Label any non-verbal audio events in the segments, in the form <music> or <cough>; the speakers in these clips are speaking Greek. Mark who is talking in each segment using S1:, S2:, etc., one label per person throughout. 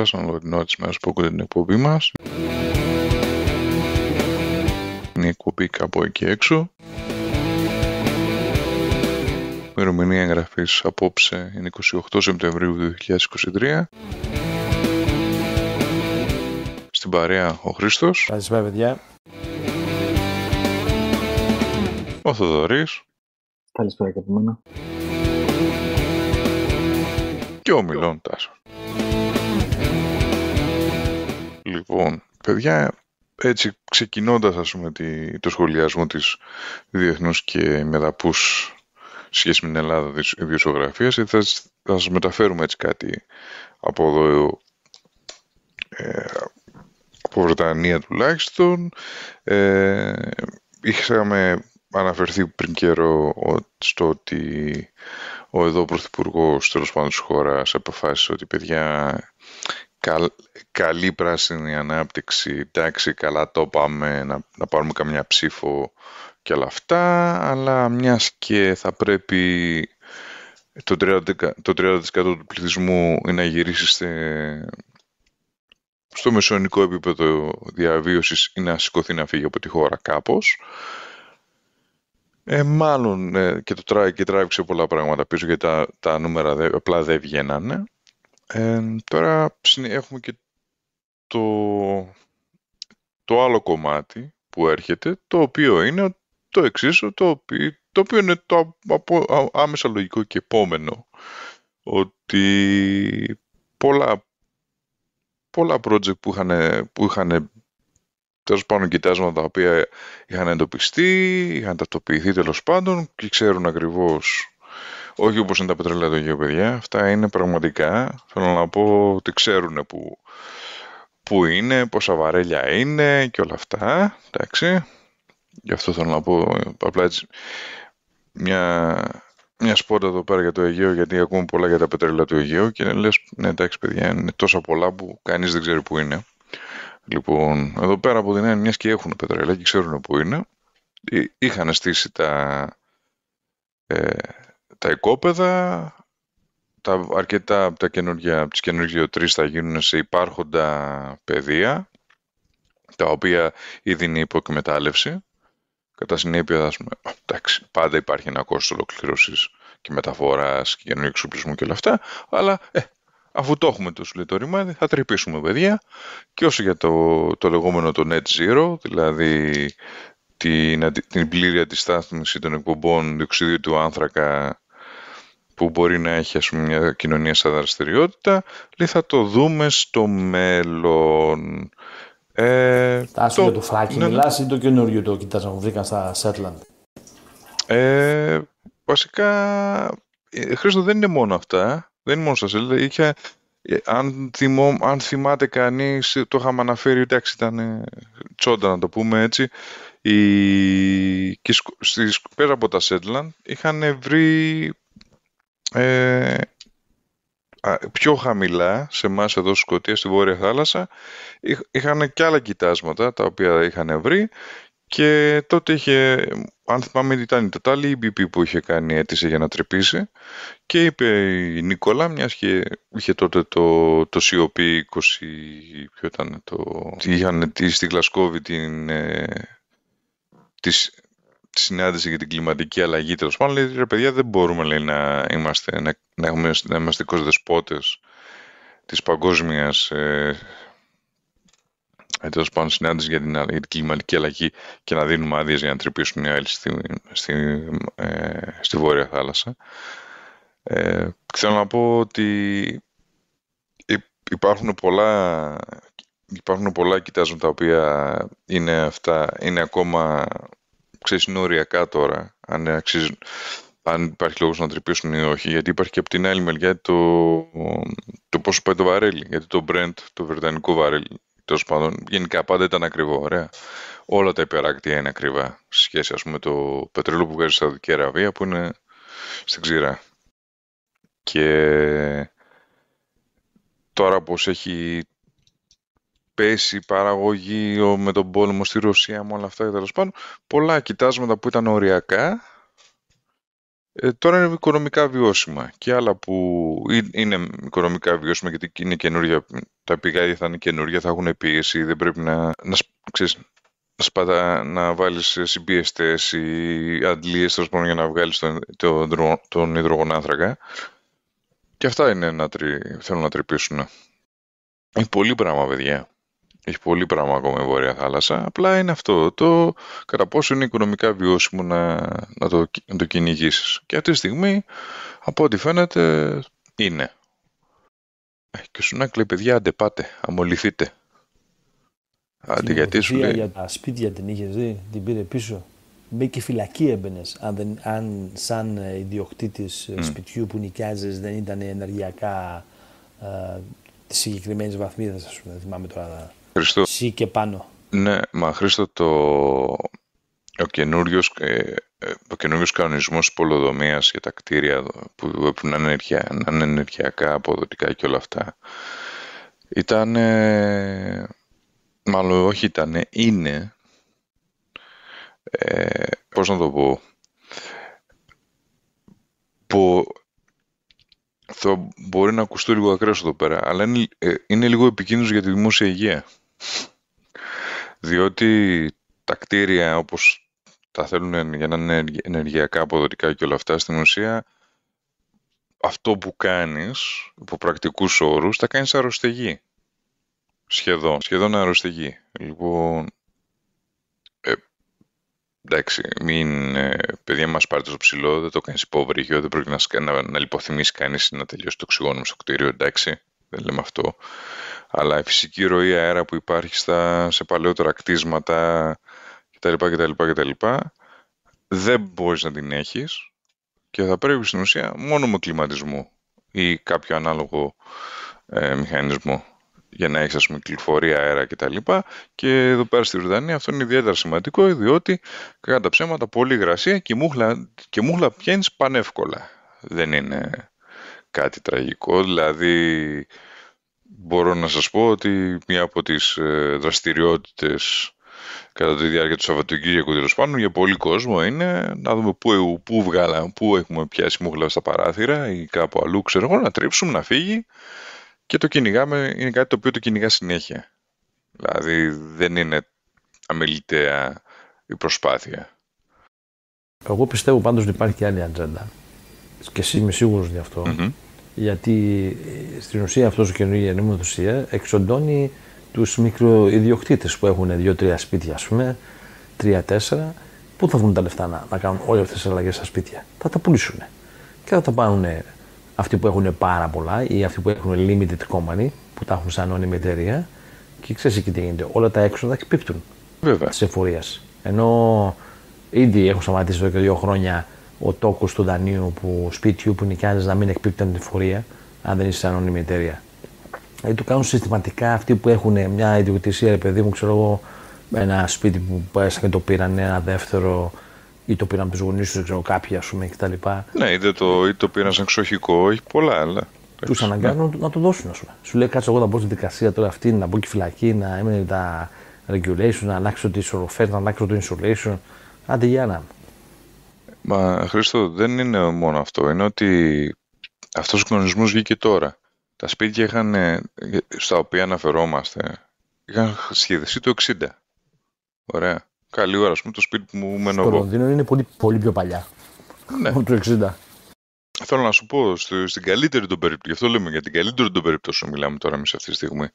S1: Καλησπέρα σας, καλημέρα σας, αναλογινό της μέρας που ακούτε την εκπομπή μας. Είναι η εκπομπή κάπου εκεί έξω. Η ημερομηνία εγγραφής απόψε είναι 28 Σεπτεμβρίου 2023. Στην παρέα ο Χρήστος,
S2: Καλησπέρα, παιδιά.
S1: ο Θοδωρής
S3: Καλησπέρα και από μένα.
S1: και ο Μιλών Τάσος. Λοιπόν, παιδιά, έτσι ξεκινώντας ας πούμε τη- το σχολιασμό της διεθνούς και μεταπούς σχέση με την Ελλάδα δισ- ιδιοσιογραφίας, θα, σας- θα σας μεταφέρουμε έτσι κάτι από εδώ, ε, από Βρετανία τουλάχιστον. Ε, είχαμε αναφερθεί πριν καιρό ο- στο ότι ο εδώ πρωθυπουργός τέλος πάντων της χώρας αποφάσισε ότι παιδιά καλ, καλή πράσινη ανάπτυξη, εντάξει καλά το πάμε να, να πάρουμε καμιά ψήφο και όλα αυτά, αλλά μιας και θα πρέπει το 30%, το 30% του πληθυσμού να γυρίσει σε- στο μεσονικό επίπεδο διαβίωσης ή να σηκωθεί να φύγει από τη χώρα κάπως. Ε, μάλλον ε, και το τράβη, και τράβηξε πολλά πράγματα πίσω γιατί τα, τα νούμερα δε- απλά δεν βγαίνανε. Ε, τώρα συνε- έχουμε και το, το άλλο κομμάτι που έρχεται, το οποίο είναι το εξής, το οποίο, το οποίο είναι το α- απο- α- άμεσα λογικό και επόμενο, ότι πολλά, πολλά project που είχαν, που είχαν τέλος πάντων κοιτάσματα τα οποία είχαν εντοπιστεί, είχαν ταυτοποιηθεί τέλος πάντων και ξέρουν ακριβώς όχι όπως είναι τα πετρέλαια του Αιγαίου, παιδιά. Αυτά είναι πραγματικά, θέλω να πω ότι ξέρουν που, που είναι, πόσα βαρέλια είναι και όλα αυτά, εντάξει. Γι' αυτό θέλω να πω απλά έτσι μια, μια σπόντα εδώ πέρα για το Αιγαίο, γιατί ακούμε πολλά για τα πετρέλαια του Αιγαίου και λες, ναι εντάξει παιδιά, είναι τόσα πολλά που κανείς δεν ξέρει που είναι. Λοιπόν, εδώ πέρα από την έννοια, μιας και έχουν πετρέλαια και ξέρουν που είναι, εί- είχαν στήσει τα, ε, τα οικόπεδα, τα, αρκετά από τα καινούργια, από τις καινούργιες γεωτρήσεις θα γίνουν σε υπάρχοντα πεδία, τα οποία ήδη είναι υποκμετάλλευση. Κατά συνέπεια, ας πούμε, α, εντάξει, πάντα υπάρχει ένα κόστος ολοκλήρωσης και μεταφοράς και καινούργιου εξοπλισμού και όλα αυτά, αλλά ε, αφού το έχουμε το σου λέει το ρημάδι, θα τρυπήσουμε παιδιά και όσο για το, το λεγόμενο το net zero, δηλαδή την, αντι- την πλήρη αντιστάθμιση των εκπομπών διοξιδίου του άνθρακα που μπορεί να έχει ας πούμε, μια κοινωνία σαν δραστηριότητα, λέει θα το δούμε στο μέλλον. Ε,
S2: Τάσο για το φράκι
S1: ναι, ναι.
S2: μιλάς ή το καινούριο το κοιτάζα που βρήκαν στα Σέτλαντ.
S1: Ε, βασικά, ε, Χρήστο, δεν είναι μόνο αυτά. Δεν είναι μόνο στα σελίδα. Είχε, ε, αν, θυμώ, αν θυμάται κανείς, το είχαμε αναφέρει, εντάξει, ήταν ε, τσόντα να το πούμε έτσι, οι, και σκ- στις, πέρα από τα Σέτλαντ είχαν βρει ε, α, πιο χαμηλά σε εμάς εδώ στη Σκωτία, στη Βόρεια Θάλασσα, είχ- είχαν και άλλα κοιτάσματα τα οποία είχαν βρει και τότε είχε, αν θυμάμαι ήταν η Total ή η BP που είχε κάνει αίτηση για να τρυπήσει και είπε η Νίκολα, μιας και είχε τότε το, το COP 20, ποιο ήταν το... Είχαν τη- στη Γλασκόβη την, ε, τη, σ- τη συνάντηση για την κλιματική αλλαγή τέλος πάντων. Λέει, ρε παιδιά δεν μπορούμε λέει, να, είμαστε, να, να, έχουμε, να είμαστε οικοδεσπότες της παγκόσμιας ε, ε, τέλος πάντων συνάντησης για την, για την κλιματική αλλαγή και να δίνουμε άδειες για να τρυπήσουν οι άλλοι στη, στη, ε, στη Βόρεια Θάλασσα. Ε, θέλω να πω ότι υ- υπάρχουν πολλά, υπάρχουν πολλά κοιτάζουν τα οποία είναι αυτά, είναι ακόμα, ξέρεις, είναι οριακά τώρα, αν, αξίζουν, αν υπάρχει λόγος να τρυπήσουν ή όχι, γιατί υπάρχει και από την άλλη μεριά το, το πόσο πάει το βαρέλι, γιατί το Brent, το βρετανικό βαρέλι, τέλος πάντων, γενικά πάντα ήταν ακριβό, ωραία. Όλα τα υπεράκτια είναι ακριβά, σε σχέση, ας πούμε, το πετρέλαιο που βγάζει στη Σαουδική Αραβία, που είναι στην ξηρά. Και τώρα πως έχει πέσει η παραγωγή ο- με τον πόλεμο στη Ρωσία με όλα αυτά και τέλος πάντων πολλά κοιτάσματα που ήταν οριακά Ε, τώρα είναι οικονομικά βιώσιμα και άλλα που είναι οικονομικά βιώσιμα γιατί είναι καινούργια, τα πηγάδια θα είναι καινούργια, θα έχουν πίεση, δεν πρέπει να, να, ξέρεις, να, σπατα, να βάλεις συμπιεστές ή αντλίες για να βγάλεις τον, τον, τον υδρογονάνθρακα. Και αυτά είναι να τρι, θέλουν να τρυπήσουν. Έχει πολύ πράγμα, παιδιά. Έχει πολύ πράγμα ακόμα η Βόρεια Θάλασσα. Απλά είναι αυτό. Το κατά πόσο είναι οικονομικά βιώσιμο να, να, το, να το κυνηγήσεις. Και αυτή τη στιγμή, από ό,τι φαίνεται, είναι. Ε, και ο Σουνάκ παιδιά, άντε πάτε, αμολυθείτε.
S2: Άντε, γιατί σου λέει... για τα σπίτια την είχες δει, την πήρε πίσω. Μπήκε φυλακή έμπαινες. Αν, αν σαν ιδιοκτήτης mm. σπιτιού που νοικιάζεις δεν ήταν ενεργειακά ε, τη συγκεκριμένη βαθμίδα, ας πούμε. Δεν θυμάμαι τώρα.
S1: Χριστό.
S2: Σι και πάνω.
S1: Ναι, μα Χρήστο, το... ο καινούριος ε, ε, ο καινούριος κανονισμός πολοδομίας για τα κτίρια που πρέπει να είναι, να είναι ενεργειακά, αποδοτικά και όλα αυτά ήταν, μάλλον όχι ήταν, είναι, ε, πώς να το πω, που θα μπορεί να ακουστεί λίγο ακραίος εδώ πέρα, αλλά είναι, ε, είναι λίγο επικίνδυνος για τη δημόσια υγεία. Διότι τα κτίρια όπως τα θέλουν για να είναι ενεργειακά αποδοτικά και όλα αυτά, στην ουσία αυτό που κάνεις, υπό πρακτικούς όρους, τα κάνεις αρρωστεγή. Σχεδόν, σχεδόν αρρωστεγή. Λοιπόν, ε, εντάξει, μην, ε, παιδιά μας πάρετε στο ψηλό, δεν το κάνεις υπόβρυγιο, δεν πρέπει να, να, να λιποθυμείς κανείς να τελειώσει το οξυγόνο στο κτίριο, εντάξει, δεν λέμε αυτό. Αλλά η φυσική ροή αέρα που υπάρχει στα, σε παλαιότερα κτίσματα κτλ, κτλ, κτλ δεν μπορείς να την έχεις και θα πρέπει στην ουσία μόνο με κλιματισμό ή κάποιο ανάλογο ε, μηχανισμό για να έχεις ας πούμε κυκλοφορία αέρα κτλ. Και, και εδώ πέρα στη Βρετανία αυτό είναι ιδιαίτερα σημαντικό διότι κατά τα ψέματα πολύ υγρασία και μούχλα, και μούχλα πιάνεις πανεύκολα. Δεν είναι κάτι τραγικό, δηλαδή μπορώ να σας πω ότι μία από τις ε, δραστηριότητες κατά τη διάρκεια του Σαββατοκύριακου τέλος πάντων για πολύ κόσμο είναι να δούμε πού, πού βγάλαμε, πού έχουμε πιάσει μούχλα στα παράθυρα ή κάπου αλλού, ξέρω εγώ, να τρίψουμε, να φύγει και το κυνηγάμε, είναι κάτι το οποίο το κυνηγά συνέχεια. Δηλαδή δεν είναι αμεληταία η προσπάθεια.
S2: Εγώ πιστεύω πάντως ότι υπάρχει και άλλη ατζέντα και εσύ είμαι σίγουρος γι' αυτό γιατί ε, στην ουσία αυτός ο καινούργια νομοθεσία εξοντώνει τους μικροϊδιοκτήτε που έχουν δύο-τρία σπίτια, ας πούμε, τρία-τέσσερα, πού θα βρουν τα λεφτά να, να κάνουν όλες αυτές τις αλλαγές στα σπίτια; Θα τα πουλήσουν. Και θα τα πάρουν αυτοί που έχουν πάρα πολλά ή αυτοί που έχουν limited company, που τα έχουν σαν ανώνυμη εταιρεία. Και ξέρεις τι γίνεται, όλα τα έξοδα εκπίπτουν της εφορίας. Ενώ ήδη έχουν σταματήσει εδώ και δύο χρόνια ο τόκος του δανείου που σπίτιου που νοικιάζεις να μην εκπίπτουν την εφορία, αν δεν είσαι ανώνυμη εταιρεία. Δηλαδή το κάνουν συστηματικά αυτοί που έχουν μια ιδιοκτησία, ρε παιδί μου, ξέρω εγώ, ένα σπίτι που πέσανε και το πήραν ένα δεύτερο ή το πήραν από τους γονείς τους, ξέρω κάποιοι ας πούμε κτλ.
S1: Ναι, είτε το, ή το πήραν σαν ξοχικό, έχει πολλά άλλα.
S2: Τους αναγκάζουν να το δώσουν, ας πούμε. Σου λέει, κάτσε εγώ να μπω στη δικασία τώρα αυτή, να μπω και φυλακή, να είμαι τα regulation, να αλλάξω τις οροφές, να αλλάξω το insulation. Άντε για να.
S1: Μα Χρήστο, δεν είναι μόνο αυτό. Είναι ότι αυτός ο κανονισμό βγήκε τώρα τα σπίτια είχαν, ε, στα οποία αναφερόμαστε είχαν σχεδιαστεί το 60. Ωραία. Καλή ώρα, ας πούμε, το σπίτι που μου μένω
S2: εγώ. Το Λονδίνο είναι πολύ, πολύ πιο παλιά. Ναι. Από το 60.
S1: Θέλω να σου πω, στην καλύτερη των περιπτώσεων, γι' αυτό λέμε για την καλύτερη των περιπτώσεων μιλάμε τώρα εμείς αυτή τη στιγμή.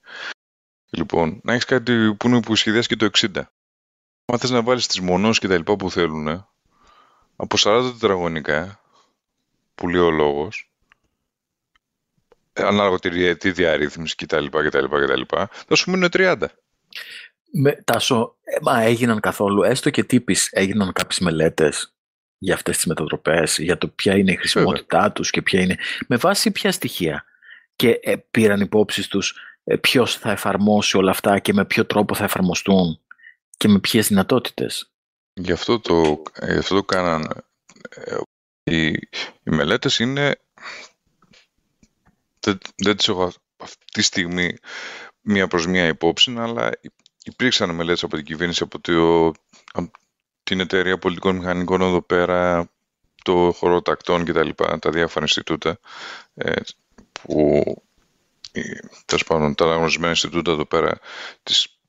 S1: Λοιπόν, να έχεις κάτι που είναι που σχεδιάσεις και το 60. Αν θες να βάλεις τις μονώσεις και τα λοιπά που θέλουν, από 40 τετραγωνικά, που λέει ο λόγος, ανάλογα τη, τη διαρρύθμιση κτλ, κτλ, κτλ. Θα σου μείνουν 30.
S3: Με, τάσο, ε, μα έγιναν καθόλου, έστω και τύπης, έγιναν κάποιες μελέτες για αυτές τις μετατροπές, για το ποια είναι η χρησιμότητά τους και ποια είναι, με βάση ποια στοιχεία; Και ε, πήραν υπόψη τους ε, ποιος θα εφαρμόσει όλα αυτά και με ποιο τρόπο θα εφαρμοστούν και με ποιες δυνατότητες;
S1: Γι' αυτό το, γι αυτό το κάναν. Ε, οι, οι μελέτες είναι δεν, δεν τις έχω αυτή τη στιγμή μία προς μία υπόψη, αλλά υπήρξαν μελέτες από την κυβέρνηση, από, το, από την εταιρεία πολιτικών μηχανικών εδώ πέρα, το χώρο τακτών και τα λοιπά, τα διάφορα Ινστιτούτα, ε, που τέλος πάντων τα αναγνωρισμένα Ινστιτούτα εδώ πέρα της,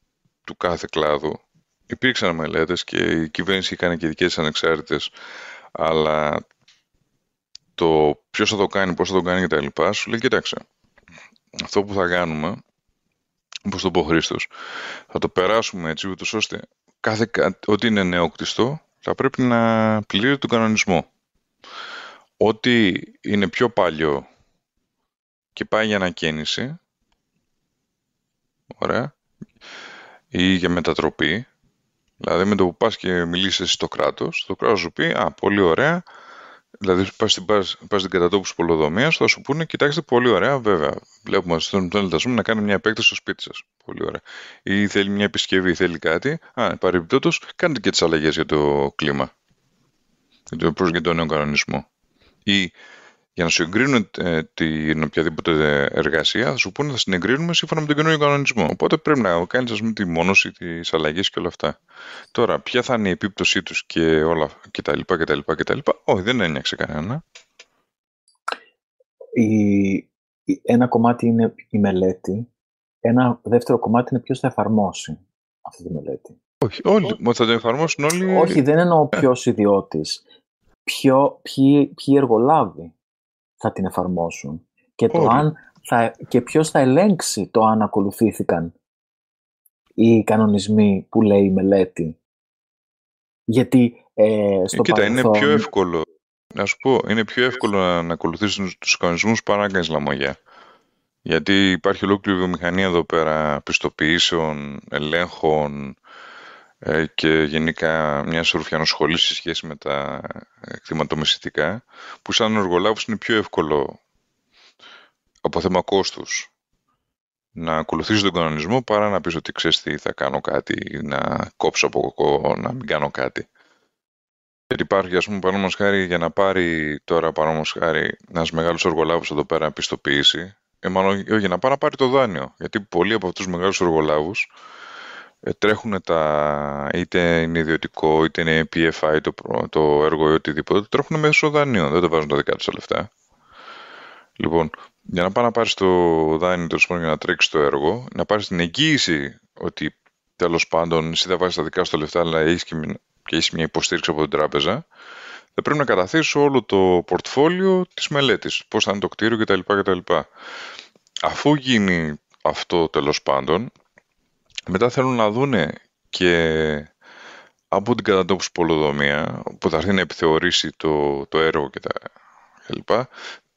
S1: του κάθε κλάδου, υπήρξαν μελέτες και η κυβέρνηση έκανε και δικές ανεξάρτητες, αλλά το ποιος θα το κάνει, πώς θα το κάνει και τα λοιπά, σου λέει, κοιτάξτε, αυτό που θα κάνουμε, όπως το πω ο Χρήστος, θα το περάσουμε έτσι, ούτως ώστε κάθε, ό,τι είναι νεόκτιστο θα πρέπει να πληρεί τον κανονισμό. Ό,τι είναι πιο παλιό και πάει για ανακαίνιση, ωραία, ή για μετατροπή, δηλαδή με το που πας και μιλήσεις στο κράτος, το κράτος σου πει, α, πολύ ωραία, Δηλαδή, πας στην, πας, πας στην κατατόπου πολυδομία, θα σου πούνε: Κοιτάξτε, πολύ ωραία, βέβαια. Βλέπουμε στον θέλετε να κάνει μια επέκταση στο σπίτι σας. Πολύ ωραία. Ή θέλει μια επισκευή, θέλει κάτι. Α, παρεμπιπτόντως, κάντε και τις αλλαγές για το κλίμα. Για το, για τον νέο κανονισμό. Ή για να σου εγκρίνουν ε, την οποιαδήποτε εργασία, θα σου πούνε θα την εγκρίνουμε σύμφωνα με τον καινούριο κανονισμό. Οπότε πρέπει να κάνεις τη μόνωση της αλλαγής και όλα αυτά. Τώρα, ποια θα είναι η επίπτωσή τους και όλα κτλ. κτλ, κτλ. Όχι, δεν ένιωξε κανένα.
S3: Η, ένα κομμάτι είναι η μελέτη. Ένα δεύτερο κομμάτι είναι ποιος θα εφαρμόσει αυτή τη μελέτη.
S1: Όχι, όλοι. Θα το εφαρμόσουν όλοι.
S3: Όχι, δεν εννοώ ποιος ιδιώτης. Ποιοι, ποιοι εργολάβοι θα την εφαρμόσουν και, το αν θα, και ποιος θα ελέγξει το αν ακολουθήθηκαν οι κανονισμοί που λέει η μελέτη. Γιατί ε, στο
S1: Κοίτα, είναι πιο εύκολο να σου πω, είναι πιο εύκολο να, να ακολουθήσεις τους κανονισμούς παρά να κάνεις λαμογιά. Γιατί υπάρχει ολόκληρη βιομηχανία εδώ πέρα πιστοποιήσεων, ελέγχων, ε, και γενικά μια σωρφιά σχολή σε σχέση με τα κτηματομεσητικά, που σαν εργολάβος είναι πιο εύκολο από θέμα κόστους να ακολουθήσει τον κανονισμό παρά να πεις ότι ξέρεις τι θα κάνω κάτι, να κόψω από κοκό, να μην κάνω κάτι. Γιατί υπάρχει, ας πούμε, παρόμοιος χάρη για να πάρει τώρα, παρόμοιος χάρη, ένας μεγάλος εργολάβο εδώ πέρα να πιστοποιήσει, ε, μάλλον για να πάρει να πάρει το δάνειο. Γιατί πολλοί από αυτούς τους μεγάλους εργολάβου ε, τρέχουν τα, είτε είναι ιδιωτικό, είτε είναι PFI το, το έργο ή οτιδήποτε, τρέχουν μέσω δανείων, δεν το βάζουν τα δικά τους λεφτά. Λοιπόν, για να πάει να πάρεις το δάνειο τέλος πάντων για να τρέξεις το έργο, να πάρεις την εγγύηση ότι τέλος πάντων εσύ δεν βάζεις τα δικά σου τα λεφτά, αλλά έχεις και, έχεις μια υποστήριξη από την τράπεζα, θα πρέπει να καταθέσεις όλο το πορτφόλιο της μελέτης. Πώς θα είναι το κτίριο κτλ. κτλ. Αφού γίνει αυτό τέλος πάντων, μετά θέλουν να δούνε και από την κατατόπιση πολυδομία, που θα έρθει να επιθεωρήσει το, το έργο και τα λοιπά,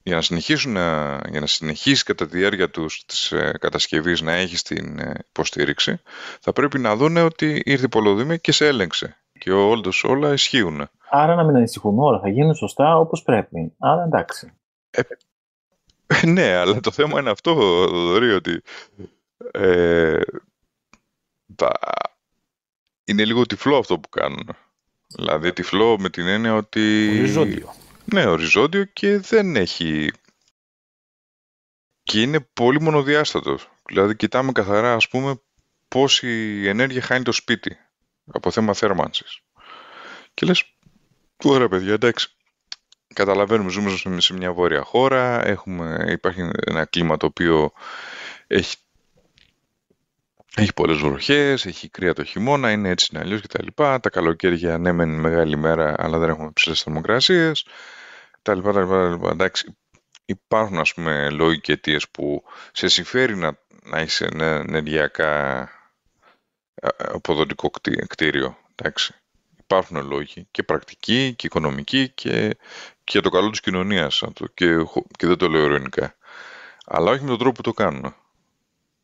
S1: για να, συνεχίσουν να, για να συνεχίσει κατά τη διάρκεια τους της ε, κατασκευής να έχει την ε, υποστήριξη, θα πρέπει να δούνε ότι ήρθε η πολυδομία και σε έλεγξε. Και όντως όλα ισχύουν.
S3: Άρα να μην ανησυχούμε όλα, θα γίνουν σωστά όπως πρέπει. Άρα εντάξει.
S1: Ε, <laughs> ναι, αλλά το θέμα είναι αυτό, Δωρή, ότι ε, είναι λίγο τυφλό αυτό που κάνουν. Δηλαδή τυφλό με την έννοια ότι...
S2: Οριζόντιο.
S1: Ναι, οριζόντιο και δεν έχει... Και είναι πολύ μονοδιάστατο. Δηλαδή κοιτάμε καθαρά, ας πούμε, πόση ενέργεια χάνει το σπίτι από θέμα θέρμανσης. Και λες, ωραία παιδιά, εντάξει, καταλαβαίνουμε, ζούμε σε μια βόρεια χώρα, έχουμε, υπάρχει ένα κλίμα το οποίο έχει έχει πολλές βροχές, έχει κρύα το χειμώνα, είναι έτσι είναι αλλιώς κτλ. Τα, τα καλοκαίρια ναι, μεν μεγάλη μέρα, αλλά δεν έχουμε ψηλές θερμοκρασίες. Τα λοιπά, τα λοιπά, τα λοιπά. Εντάξει, υπάρχουν ας πούμε λόγοι και αιτίες που σε συμφέρει να, να έχεις ένα ενεργειακά αποδοτικό κτίριο. Εντάξει. Υπάρχουν λόγοι και πρακτικοί και οικονομικοί και, και για το καλό της κοινωνίας και, και δεν το λέω ειρωνικά. Αλλά όχι με τον τρόπο που το κάνουν.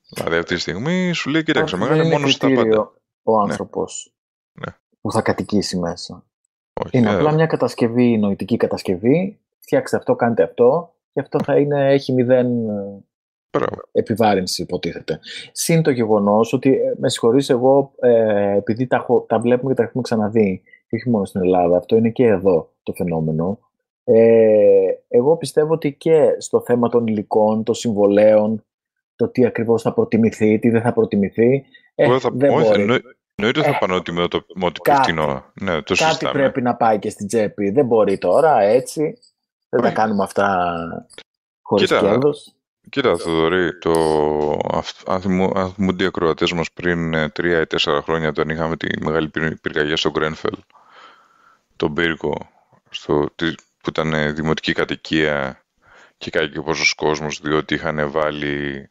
S1: Δηλαδή αυτή τη στιγμή σου λέει κοίταξε, με μόνος στα πάντα.
S3: Ο άνθρωπος ναι. που θα κατοικήσει μέσα. Όχι, είναι ε, απλά μια κατασκευή, νοητική κατασκευή. Φτιάξτε αυτό, κάντε αυτό και αυτό θα είναι, έχει μηδέν ε, Μπράβο. επιβάρυνση υποτίθεται. Συν το γεγονός ότι, ε, με συγχωρείς εγώ, ε, επειδή τα, τα βλέπουμε και τα έχουμε ξαναδεί, και όχι μόνο στην Ελλάδα, αυτό είναι και εδώ το φαινόμενο, ε, εγώ πιστεύω ότι και στο θέμα των υλικών, των συμβολέων, το τι ακριβώς θα προτιμηθεί, τι δεν θα προτιμηθεί. Ε, θα, δεν, μπορεί,
S1: Εννοείται θα πάνε ότι με ό,τι πιο φτηνό. Ναι, το
S3: κάτι πρέπει να πάει και στην τσέπη. Δεν μπορεί τώρα έτσι. Δεν τα κάνουμε αυτά χωρίς Κοίτα, κέρδος.
S1: Κοίτα, Θοδωρή, το, αν θυμούνται οι ακροατές μας πριν ε, τρία ή τέσσερα χρόνια όταν είχαμε τη μεγάλη πυρκαγιά στο Γκρένφελ, τον πύργο, στο, που ήταν δημοτική κατοικία και και πόσος κόσμος, διότι είχαν βάλει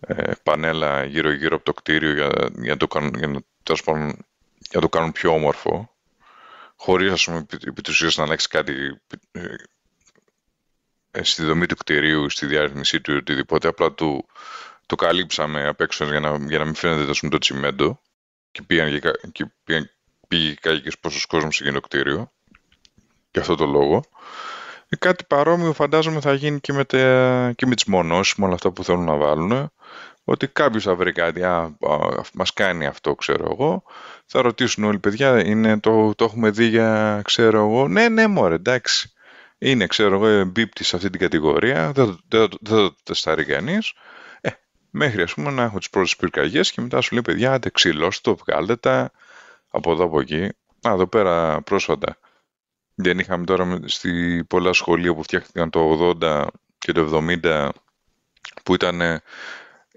S1: ε, πανέλα γύρω-γύρω από το κτίριο για, για, το, για, για το κάνουν πιο όμορφο, χωρίς, ας πούμε, επί να αλλάξει κάτι ε, ε, στη δομή του κτηρίου, στη διάρρυθμισή του ή οτιδήποτε. Απλά του, το καλύψαμε απ' έξω για να, για να μην φαίνεται το, το τσιμέντο και, πήγαν, και πήγαν, πήγε και πόσος κόσμος σε εκείνο το κτίριο. Για αυτό το λόγο. Ε, κάτι παρόμοιο φαντάζομαι θα γίνει και με, τα, και με τις μονώσεις, με όλα αυτά που θέλουν να βάλουν. Ότι κάποιος θα βρει κάτι, α, α, μας κάνει αυτό, ξέρω εγώ. Θα ρωτήσουν όλοι, παιδιά, είναι, το, το έχουμε δει για, ξέρω εγώ. Ναι, ναι, μωρέ, εντάξει είναι, ξέρω εγώ, εμπίπτει σε αυτή την κατηγορία, δεν, δεν, δεν το τεστάρει κανείς. Ε, μέχρι ας πούμε να έχω τις πρώτες πυρκαγιές και μετά σου λέει παιδιά, άντε ξυλώστε το, βγάλτε τα από εδώ από εκεί. Α, εδώ πέρα πρόσφατα. Δεν είχαμε τώρα στη πολλά σχολεία που φτιάχτηκαν το 80 και το 70 που ήταν,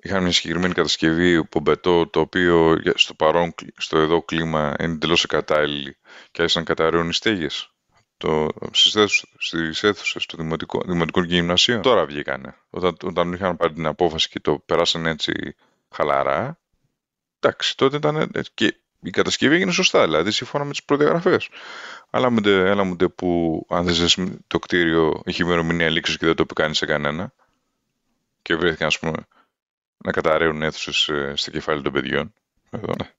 S1: είχαν μια συγκεκριμένη κατασκευή πομπετό το οποίο στο παρόν, στο εδώ κλίμα είναι εντελώς εκατάλληλη και άρχισαν να καταραίουν οι στέγες το, στις, αίθουσες, του δημοτικού, δημοτικού γυμνασίου. Τώρα βγήκανε. Όταν, όταν είχαν πάρει την απόφαση και το περάσανε έτσι χαλαρά, εντάξει, τότε ήταν και η κατασκευή έγινε σωστά, δηλαδή σύμφωνα με τις προδιαγραφές. Αλλά μου έλα μου που αν δεν το κτίριο είχε ημερομηνία λήξης και δεν το κάνει σε κανένα και βρέθηκαν ας πούμε να καταραίουν αίθουσες ε, στα κεφάλια των παιδιών. Εδώ, ναι.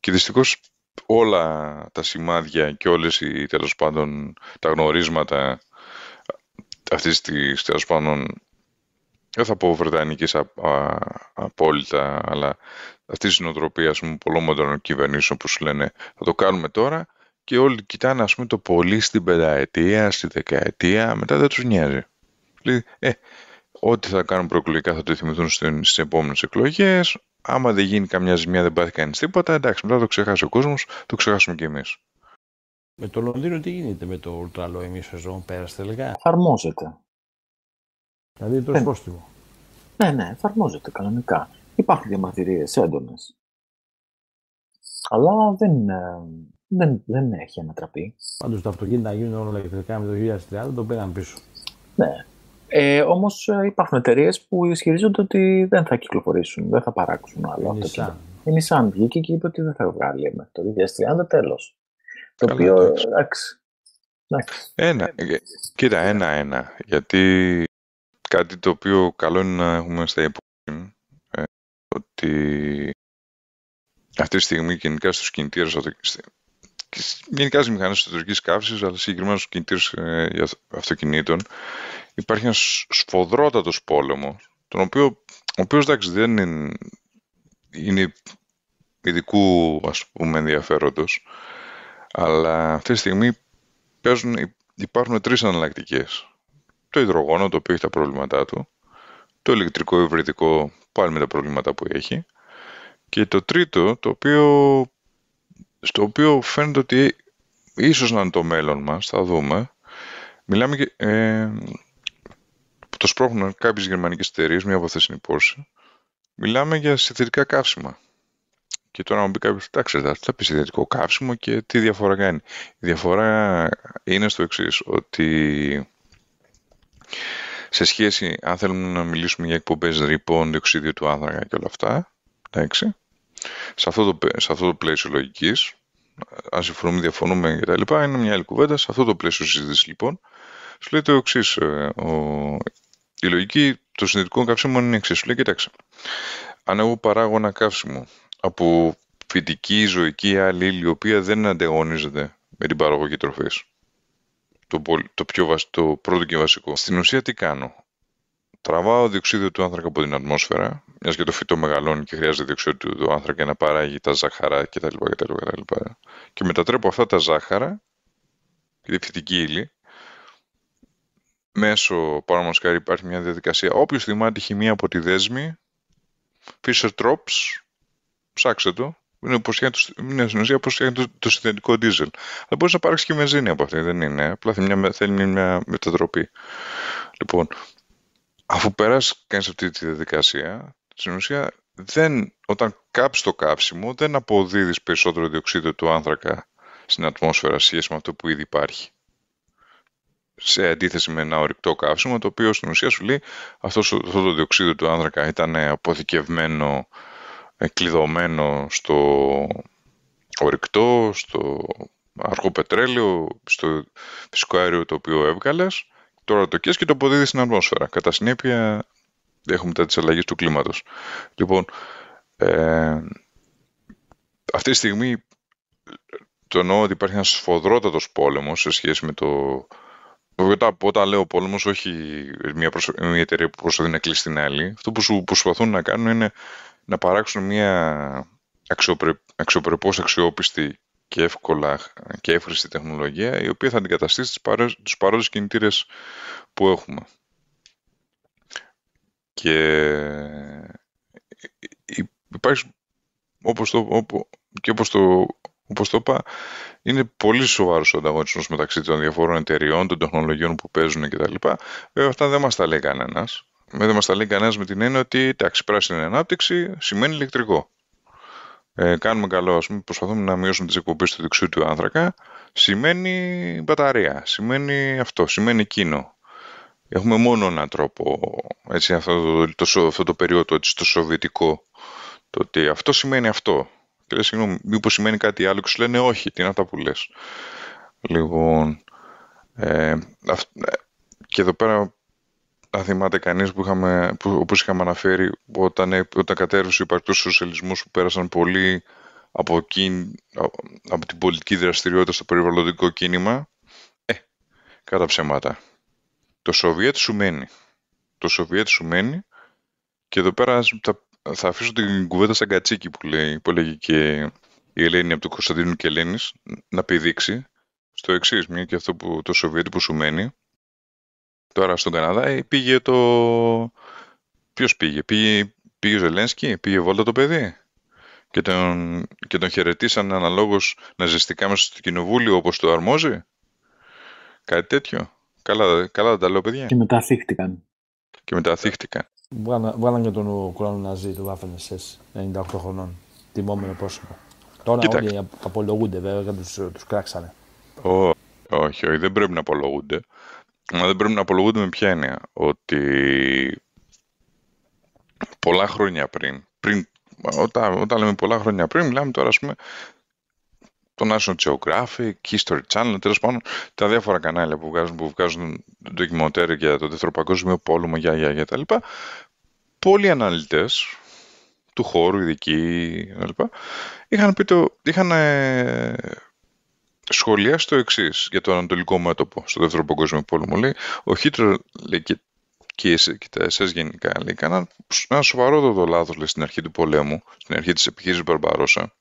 S1: Και δυστυχώς όλα τα σημάδια και όλες οι τέλος πάντων τα γνωρίσματα αυτής της τέλος πάντων δεν θα πω βρετανικής απόλυτα, αλλά αυτής της νοοτροπίας ας πούμε, πολλών μοντέρων κυβερνήσεων που σου λένε θα το κάνουμε τώρα και όλοι κοιτάνε ας πούμε, το πολύ στην πενταετία, στη δεκαετία, μετά δεν τους νοιάζει. Λέει, ε, ό,τι θα κάνουν προεκλογικά θα το θυμηθούν στις επόμενες εκλογές, άμα δεν γίνει καμιά ζημιά, δεν πάθει κανείς τίποτα, εντάξει, μετά το ξεχάσει ο κόσμος, το ξεχάσουμε κι εμείς.
S2: Με το Λονδίνο τι γίνεται με το ουλτραλό ημίσιο πέρασε τελικά;
S3: Εφαρμόζεται.
S2: Δηλαδή το πρόστιμο.
S3: Ναι, ναι, εφαρμόζεται κανονικά. Υπάρχουν διαμαρτυρίε έντονες. Αλλά δεν, ε, δεν, δεν έχει ανατραπεί.
S2: Πάντως τα αυτοκίνητα να γίνουν όλα ηλεκτρικά με το 2030 το πήγαν πίσω.
S3: Ναι, ε, Όμως ε, υπάρχουν εταιρείες που ισχυρίζονται ότι δεν θα κυκλοφορήσουν, δεν θα παράξουν άλλο.
S2: Η Nissan.
S3: Η Nissan βγήκε και είπε ότι δεν θα βγάλει μέχρι το 2030 τέλος. Το οποίο εντάξει.
S1: Ένα, ε, κοίτα, ένα-ένα. Γιατί κάτι το οποίο καλό είναι να έχουμε στα υπόλοιπα ε, ότι αυτή τη στιγμή γενικά στους κινητήρες γενικά στις μηχανές εσωτερικής καύσης αλλά συγκεκριμένα στους κινητήρες ε, αυτοκινήτων υπάρχει ένας σφοδρότατος πόλεμο, τον οποίο, ο οποίος εντάξει δεν είναι, είναι ειδικού ας πούμε ενδιαφέροντος, αλλά αυτή τη στιγμή παίζουν, υπάρχουν τρεις εναλλακτικές. Το υδρογόνο, το οποίο έχει τα προβλήματά του, το ηλεκτρικό υβριδικό, πάλι με τα προβλήματα που έχει, και το τρίτο, το οποίο, στο οποίο φαίνεται ότι ίσως να είναι το μέλλον μας, θα δούμε, μιλάμε ε, το σπρώχνουν κάποιες γερμανικές εταιρείες, μία από αυτές είναι η Porsche, μιλάμε για συνθετικά καύσιμα. Και τώρα, να μου πει κάποιος, εντάξει, θα, θα πει συνθετικό καύσιμο και τι διαφορά κάνει. Η διαφορά είναι στο εξής, ότι σε σχέση, αν θέλουμε να μιλήσουμε για εκπομπές ρήπων, διοξίδιο του άνθρακα και όλα αυτά, εντάξει, σε αυτό το, σε αυτό το πλαίσιο λογικής, αν συμφωνούμε, διαφωνούμε κτλ., είναι μια άλλη κουβέντα. Σε αυτό το πλαίσιο συζήτηση, λοιπόν, σου λέει το εξής. Ε, η λογική των συνδετικών καυσίμων είναι εξής. Λέει, κοιτάξτε, αν εγώ παράγω ένα καύσιμο από φυτική, ζωική άλλη η οποία δεν ανταγωνίζεται με την παραγωγή τροφής. Το, το, πιο, το πρώτο και βασικό. Στην ουσία τι κάνω; Τραβάω διοξείδιο του άνθρακα από την ατμόσφαιρα, μιας και το φυτό μεγαλώνει και χρειάζεται διοξείδιο του άνθρακα για να παράγει τα ζάχαρα κτλ. κτλ, κτλ. Και μετατρέπω αυτά τα ζάχαρα, τη φυτική ύλη, μέσω παραδείγματος υπάρχει μια διαδικασία. Όποιος θυμάται τη χημεία από τη δέσμη, Fisher Tropsch, ψάξτε το, Είναι, είναι στην ουσία όπως το, το συνθετικό δίζελ. Αλλά μπορείς να πάρεις και μεζίνη από αυτή, δεν είναι. Απλά θέλει μια, θέλει μια μετατροπή. Λοιπόν, αφού περάσει κάνεις αυτή τη διαδικασία, στην ουσία δεν, όταν κάψεις το κάψιμο, δεν αποδίδεις περισσότερο διοξείδιο του άνθρακα στην ατμόσφαιρα σχέση με αυτό που ήδη υπάρχει. Σε αντίθεση με ένα ορυκτό καύσιμο, το οποίο στην ουσία σου λέει αυτός, αυτό το διοξείδιο του άνθρακα ήταν αποθηκευμένο, ε, κλειδωμένο στο ορυκτό, στο αργό πετρέλαιο, στο φυσικό αέριο το οποίο έβγαλες, τώρα το καίς και το αποδίδεις στην ατμόσφαιρα. Κατά συνέπεια έχουμε μετά τις αλλαγές του κλίματος. Λοιπόν, ε, αυτή τη στιγμή το εννοώ ότι υπάρχει ένας σφοδρότατος πόλεμος σε σχέση με το... Όταν, όταν λέω πόλεμος, όχι μια, μια εταιρεία που προσπαθεί να κλείσει την άλλη. Αυτό που σου προσπαθούν να κάνουν είναι να παράξουν μια αξιοπρε, αξιοπρεπώς αξιόπιστη και εύκολα και εύχρηστη τεχνολογία η οποία θα αντικαταστήσει τους παρόντες κινητήρες που έχουμε. Και υπάρχει όπως το, και όπως το, όπως το είπα, είναι πολύ σοβαρό ο ανταγωνισμό μεταξύ των διαφόρων εταιριών, των τεχνολογιών που παίζουν κτλ. Βέβαια, αυτά δεν μα τα λέει κανένα. Δεν μα τα λέει κανένα με την έννοια ότι εντάξει, πράσινη ανάπτυξη σημαίνει ηλεκτρικό. Ε, κάνουμε καλό, ας πούμε, προσπαθούμε να μειώσουμε τις εκπομπές του δεξιού του άνθρακα, σημαίνει μπαταρία, σημαίνει αυτό, σημαίνει εκείνο. Έχουμε μόνο έναν τρόπο, έτσι, αυτό το, το, αυτό το περίοδο, έτσι, το σοβιετικό, το ότι αυτό σημαίνει αυτό. Και λέει, συγγνώμη, μήπως σημαίνει κάτι άλλο και σου λένε όχι, τι είναι αυτά που λες. Λοιπόν, ε, και εδώ πέρα αν θυμάται κανείς που, είχαμε, που όπως είχαμε αναφέρει όταν, όταν κατέρευσε ο υπαρκτός σοσιαλισμός που πέρασαν πολύ από, από την πολιτική δραστηριότητα στο περιβαλλοντικό κίνημα ε, κατά ψέματα το Σοβιέτ σου μένει το Σοβιέτ σου μένει και εδώ πέρα θα, θα αφήσω την κουβέντα σαν κατσίκι που, λέει, που έλεγε και η Ελένη από το Κωνσταντίνου και Ελένης να πηδήξει στο εξής, μια και αυτό που το Σοβιέτ που σου μένει Τώρα στον Καναδά ε, πήγε το... Ποιος πήγε, πήγε, πήγε ο Ζελένσκι, πήγε βόλτα το παιδί και τον, και τον χαιρετήσαν αναλόγως να ζεστικά μέσα στο κοινοβούλιο όπως το αρμόζει. Κάτι τέτοιο. Καλά, καλά δεν τα λέω, παιδιά.
S3: Και μετά θύχτηκαν.
S1: Και μετά θύχτηκαν.
S2: Βγάλαν και τον Ουκρανό Ναζί του Βάφεν 98 χρονών. Τιμόμενο πρόσωπο. Τώρα Κοίταξε. όλοι απολογούνται βέβαια και τους, τους κράξανε.
S1: όχι, όχι, δεν πρέπει να απολογούνται. Μα δεν πρέπει να απολογούνται με ποια έννοια. Ότι πολλά χρόνια πριν, πριν όταν, όταν λέμε πολλά χρόνια πριν, μιλάμε τώρα, ας πούμε, το National Geographic, History Channel, τέλος πάντων, τα διάφορα κανάλια που βγάζουν, που βγάζουν ντοκιμοντέρ για το Δεύτερο Παγκόσμιο Πόλεμο, για, για, για τα λοιπά, πολλοί αναλυτές του χώρου, ειδικοί, είχαν, πει το, είχαν ε, σχολιάσει το εξής για το Ανατολικό μέτωπο στο Δεύτερο Παγκόσμιο Πόλεμο. Λέει, ο Χίτρο λέει, και, και, και τα ΕΣΕΣ γενικά λέει, κάναν ένα σοβαρότατο λάθος στην αρχή του πολέμου, στην αρχή της επιχείρησης Μπαρμπαρόσα.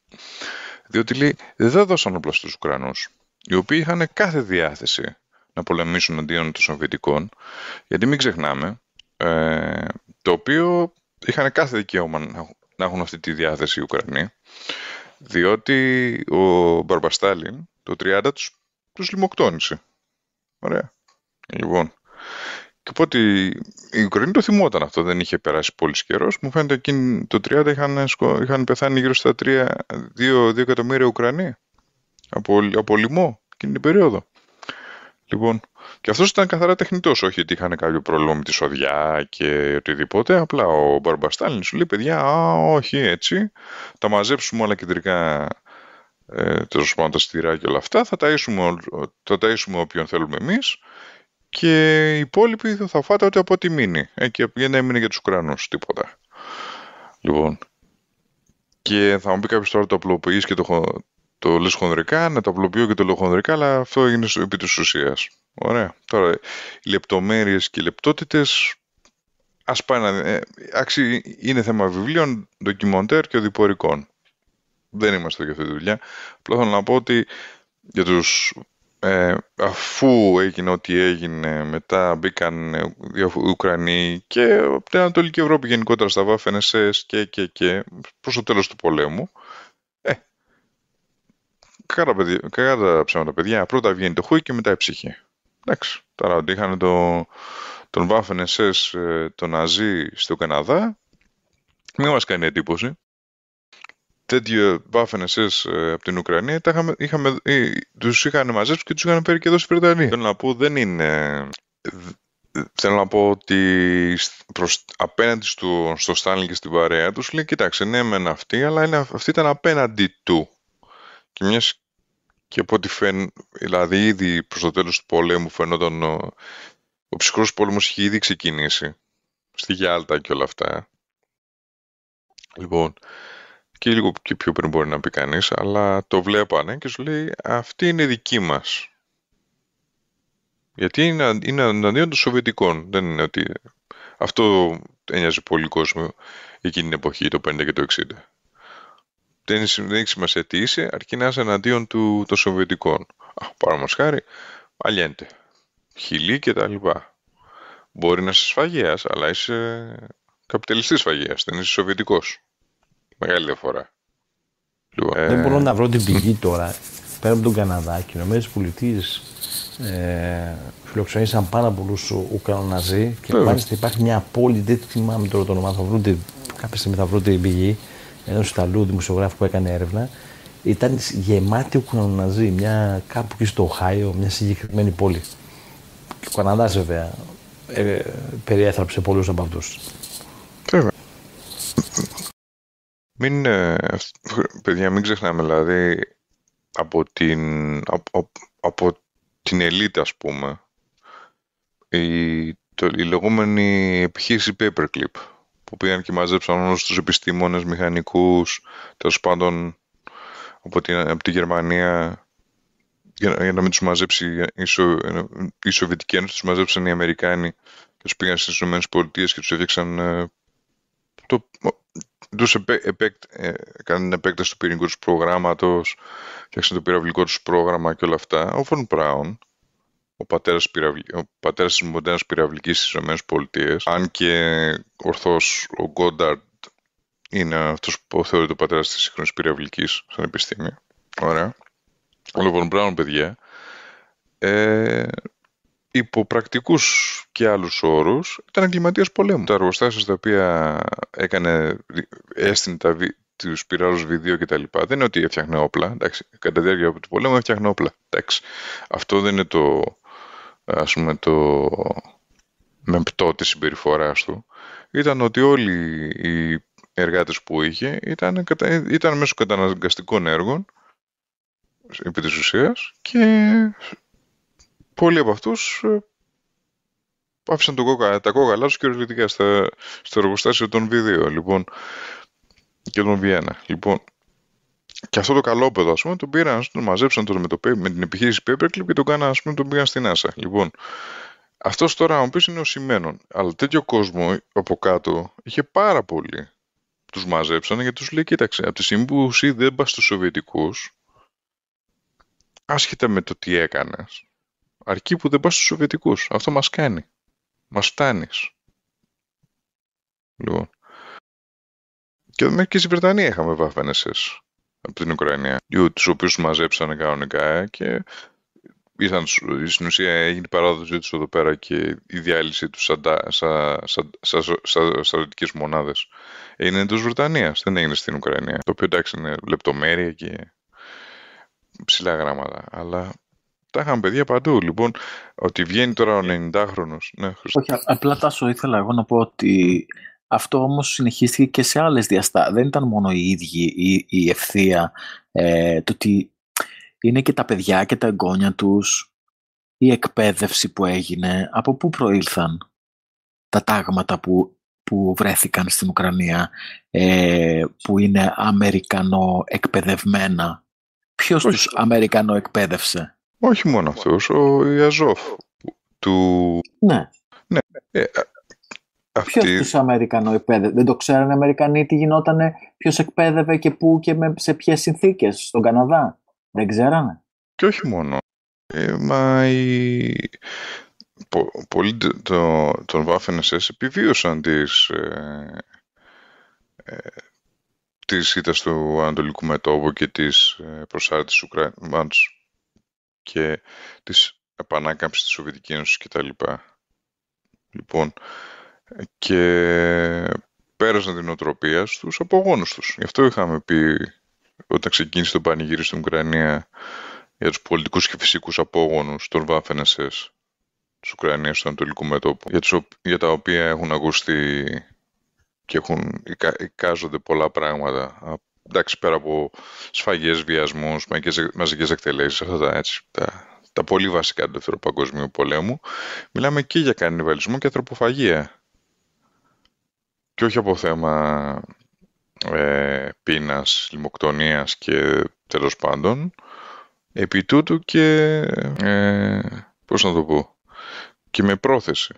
S1: Διότι λέει, δεν δώσαν όπλα στους Ουκρανούς, οι οποίοι είχαν κάθε διάθεση να πολεμήσουν αντίον των Σοβιετικών, γιατί μην ξεχνάμε, ε, το οποίο είχαν κάθε δικαίωμα να έχουν αυτή τη διάθεση οι Ουκρανοί, διότι ο Μπαρμπαστάλιν το 30 τους, τους λιμοκτώνησε. Ωραία. Λοιπόν. Και οπότε η Ουκρανία το θυμόταν αυτό, δεν είχε περάσει πολύς καιρός. Μου φαίνεται εκείνη το 30 είχαν, είχαν πεθάνει γύρω στα 2, 2 εκατομμύρια Ουκρανοί από, από λοιμό εκείνη την περίοδο. Λοιπόν, και αυτός ήταν καθαρά τεχνητός, όχι ότι είχαν κάποιο πρόβλημα με τη σοδιά και οτιδήποτε. Απλά ο Μπαρμπαστάλιν σου λέει: Παιδιά, α, όχι έτσι. Τα μαζέψουμε όλα κεντρικά ε, τέλος πάντων τα στηρά και όλα αυτά, θα ταΐσουμε, θα ταΐσουμε όποιον θέλουμε εμείς και οι υπόλοιποι θα φάτε ό,τι από ό,τι μείνει. Ε, και δεν έμεινε για τους Ουκρανούς τίποτα. Λοιπόν, και θα μου πει κάποιος τώρα το απλοποιείς και το, το λες χονδρικά, να το απλοποιώ και το λέω χονδρικά, αλλά αυτό είναι επί της ουσίας. Ωραία. Τώρα, οι λεπτομέρειες και οι λεπτότητες, ας πάει να... Ε, είναι θέμα βιβλίων, ντοκιμοντέρ και οδηπορικών δεν είμαστε για αυτή τη δουλειά. Απλά θέλω να πω ότι για τους, ε, αφού έγινε ό,τι έγινε, μετά μπήκαν οι Ουκρανοί και από την Ανατολική Ευρώπη γενικότερα στα Waffen SS και, και, και προς το τέλος του πολέμου, ε, Κακά τα, τα ψέματα, παιδιά. Πρώτα βγαίνει το χούι και μετά η ψυχή. Εντάξει. Τώρα ότι είχαν το, τον Waffen SS, ε, τον Ναζί στο Καναδά, μην μας κάνει εντύπωση. Τέτοιο Waffen SS ε, από την Ουκρανία τα είχαμε, είχαμε, ε, τους είχαν μαζέψει και τους είχαν φέρει και εδώ στη Βρετανία. Θέλω να πω, δεν είναι... Θέλω να πω ότι προς, απέναντι στο, στο Στάλιν και στην παρέα τους λέει κοιτάξτε ναι μεν αυτή αλλά είναι, αυτή ήταν απέναντι του και μιας και από ό,τι φαίνεται, δηλαδή ήδη προς το τέλος του πολέμου φαινόταν ο, ο ψυχρός πόλεμος είχε ήδη ξεκινήσει στη Γιάλτα και όλα αυτά. Λοιπόν, και λίγο και πιο πριν μπορεί να πει κανείς, αλλά το βλέπανε και σου λέει αυτή είναι δική μας. Γιατί είναι, είναι αντίον των Σοβιετικών. Δεν είναι ότι... Αυτό ένοιαζε πολύ κόσμο εκείνη την εποχή, το 50 και το 60 δεν, δεν έχει σημασία τι είσαι, αρκεί να είσαι εναντίον του, των Σοβιετικών. Παραδείγματο χάρη, αλλιέντε. Χιλή και τα λοιπά. Μπορεί να είσαι σφαγέας, αλλά είσαι καπιταλιστής σφαγέας, δεν είσαι Σοβιετικός. Μεγάλη διαφορά.
S2: Λοιπόν, δεν ε... μπορώ να βρω την πηγή τώρα. Πέρα από τον Καναδά και οι Ηνωμένες Πολιτείες ε, φιλοξενήσαν πάρα πολλούς Ουκρανοναζί και μάλιστα υπάρχει μια πόλη, δεν θυμάμαι τώρα το όνομα, θα βρουν κάποια στιγμή θα βρουν την πηγή, ενός Ιταλού δημοσιογράφου που έκανε έρευνα, ήταν γεμάτη Ουκρανοναζί, μια κάπου εκεί στο Οχάιο, μια συγκεκριμένη πόλη. Και ο Καναδάς βέβαια ε, περιέθραψε πολλούς από αυτούς.
S1: Βέβαια. Μην, ε, παιδιά, μην ξεχνάμε, δηλαδή, από την, από, από την ελίτ, ας πούμε, η, το, η λεγόμενη επιχείρηση Paperclip, που πήγαν και μαζέψαν όλους τους επιστήμονες, μηχανικούς, τέλος πάντων από, την, από τη Γερμανία για, για να μην τους μαζέψει η, Σο, η Σοβιετική Ένωση, τους μαζέψαν οι Αμερικάνοι και τους πήγαν στις ΗΠΑ και τους έφτιαξαν ε, το, τους επέ, επέκ, ε, έκαναν επέκταση του πυρηνικού τους προγράμματος, φτιάξαν το πυραυλικό τους πρόγραμμα και όλα αυτά. Ο Φον Μπράουν, ο πατέρας, ο πατέρας της μοντέρνας πυραυλικής στις ΗΠΑ, αν και ορθώς ο Γκόνταρντ είναι αυτός που θεωρείται ο πατέρας της σύγχρονης πυραυλικής σαν επιστήμη. Ωραία. Ο Λεβον Μπράουν, παιδιά, ε, υπό πρακτικούς και άλλους όρους ήταν εγκληματίας πολέμου. Τα εργοστάσια στα οποία έκανε, έστεινε τα, τους πυράζου βιδίου κτλ. Δεν είναι ότι έφτιαχνε όπλα. Εντάξει, κατά τη διάρκεια του πολέμου έφτιαχνε όπλα. Εντάξει. Αυτό δεν είναι το, ας πούμε, το μεμπτό της συμπεριφοράς του. Ήταν ότι όλοι οι εργάτες που είχε ήταν, ήταν μέσω καταναγκαστικών έργων επί της ουσίας και πολλοί από αυτούς ε, άφησαν το κόκα, τα κόκαλά τους κυριολεκτικά στα, στο εργοστάσιο των βιδίων λοιπόν, και τον Βιέννα. Λοιπόν, και αυτό το καλόπεδο, ας πούμε, τον πήραν, τον μαζέψαν τον με, το, με την επιχείρηση Paperclip και τον κάναν, ας πούμε, τον πήγαν στην NASA. Λοιπόν, αυτός τώρα, αν πεις, είναι ο Σιμένων. Αλλά τέτοιο κόσμο από κάτω είχε πάρα πολύ. Τους μαζέψαν γιατί τους λέει: Κοίταξε, από τη στιγμή που εσύ δεν πας στους Σοβιετικούς, άσχετα με το τι έκανες, αρκεί που δεν πας στους Σοβιετικούς. Αυτό μας κάνει. Μας φτάνεις. Λοιπόν. Και μέχρι και στη Βρετανία είχαμε βαφένεσες από την Ουκρανία, τους οποίους μαζέψανε κανονικά και ήρθαν, στην ουσία έγινε η παράδοση τους εδώ πέρα και η διάλυση τους σαν, στρατιωτικές μονάδες. Είναι εντός Βρετανίας, δεν έγινε στην Ουκρανία. Το οποίο εντάξει είναι λεπτομέρεια και ψηλά γράμματα, αλλά τα είχαν παιδιά παντού. Λοιπόν, ότι βγαίνει τώρα ο 90χρονος. Ναι,
S3: Όχι, απλά τάσο ήθελα εγώ να πω ότι αυτό όμως συνεχίστηκε και σε άλλες διαστάσεις. Δεν ήταν μόνο οι ίδιοι η, η ευθεία, ε, το ότι είναι και τα παιδιά και τα εγγόνια τους, η εκπαίδευση που έγινε, από πού προήλθαν τα τάγματα που, που βρέθηκαν στην Ουκρανία, ε, που είναι Αμερικανό εκπαιδευμένα. Ποιος Όχι. τους Αμερικανό εκπαίδευσε;
S1: Όχι μόνο αυτός, ο Ιαζόφ του...
S3: Ναι.
S1: ναι. Ε,
S3: αυτή... Ποιος τους Αμερικανό εκπαίδευε; Δεν το ξέρανε οι Αμερικανοί τι γινόταν, ποιος εκπαίδευε και πού και με, σε ποιες συνθήκες στον Καναδά; Δεν ξέρανε.
S1: Και όχι μόνο. Ε, μα οι... Πο, πολλοί το, των Waffen SS επιβίωσαν τις, ε, ε, της ήττας του Ανατολικού Μετώπου και της ε, προσάρτησης Ουκρανίας και της επανάκαμψης της Σοβιετικής Ένωσης κτλ. Λοιπόν, και πέρασαν την οτροπία στους απογόνους τους. Γι' αυτό είχαμε πει όταν ξεκίνησε το πανηγύρι στην Ουκρανία για τους πολιτικούς και φυσικούς απόγονους των Waffen SS της Ουκρανίας του Ανατολικού Μέτωπου, για, τους, για τα οποία έχουν ακουστεί και έχουν, εικάζονται πολλά πράγματα. Εντάξει, πέρα από σφαγές, βιασμούς, μαζικές εκτελέσεις, αυτά τα, έτσι, τα, τα πολύ βασικά του Δεύτερου Παγκοσμίου Πολέμου, μιλάμε και για κανιβαλισμό και ανθρωποφαγία. Και όχι από θέμα ε, πείνας, λιμοκτονίας και τέλος πάντων, επί τούτου και, ε, πώς να το πω, και με πρόθεση.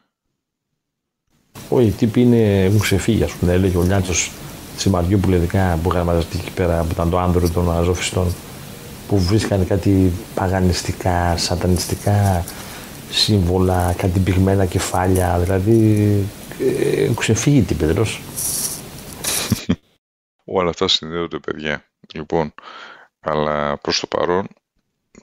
S2: Όχι, οι τύποι είναι, έχουν ξεφύγει, ας πούμε, έλεγε ο Λιάντσος Τσιμαριού που λεδικά που είχαν μαζευτεί εκεί πέρα, που ήταν το άνδρο των Αζόφιστων, που βρίσκανε κάτι παγανιστικά, σατανιστικά σύμβολα, κάτι πυγμένα κεφάλια, δηλαδή ε, έχουν ξεφύγει οι τύποι, <laughs>
S1: Όλα αυτά συνδέονται, παιδιά. Λοιπόν, αλλά προς το παρόν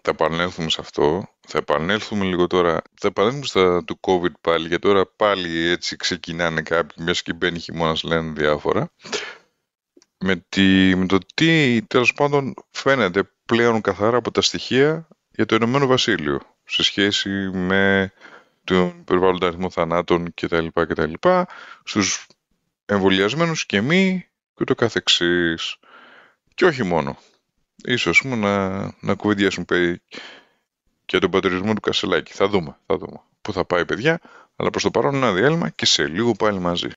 S1: θα επανέλθουμε σε αυτό. Θα επανέλθουμε λίγο τώρα. Θα επανέλθουμε στα του COVID πάλι, γιατί τώρα πάλι έτσι ξεκινάνε κάποιοι, μέσα και μπαίνει χειμώνας, λένε διάφορα. Με, τη, με το τι τέλος πάντων φαίνεται πλέον καθαρά από τα στοιχεία για το Ηνωμένο Βασίλειο σε σχέση με τον περιβάλλοντα αριθμό θανάτων κτλ. κτλ στους εμβολιασμένους και μη και το καθεξής. Και όχι μόνο. Ίσως να, να κουβεντιάσουν και τον πατρισμό του Κασελάκη. Θα δούμε, θα δούμε. Πού θα πάει παιδιά, αλλά προς το παρόν ένα διάλειμμα και σε λίγο πάλι μαζί.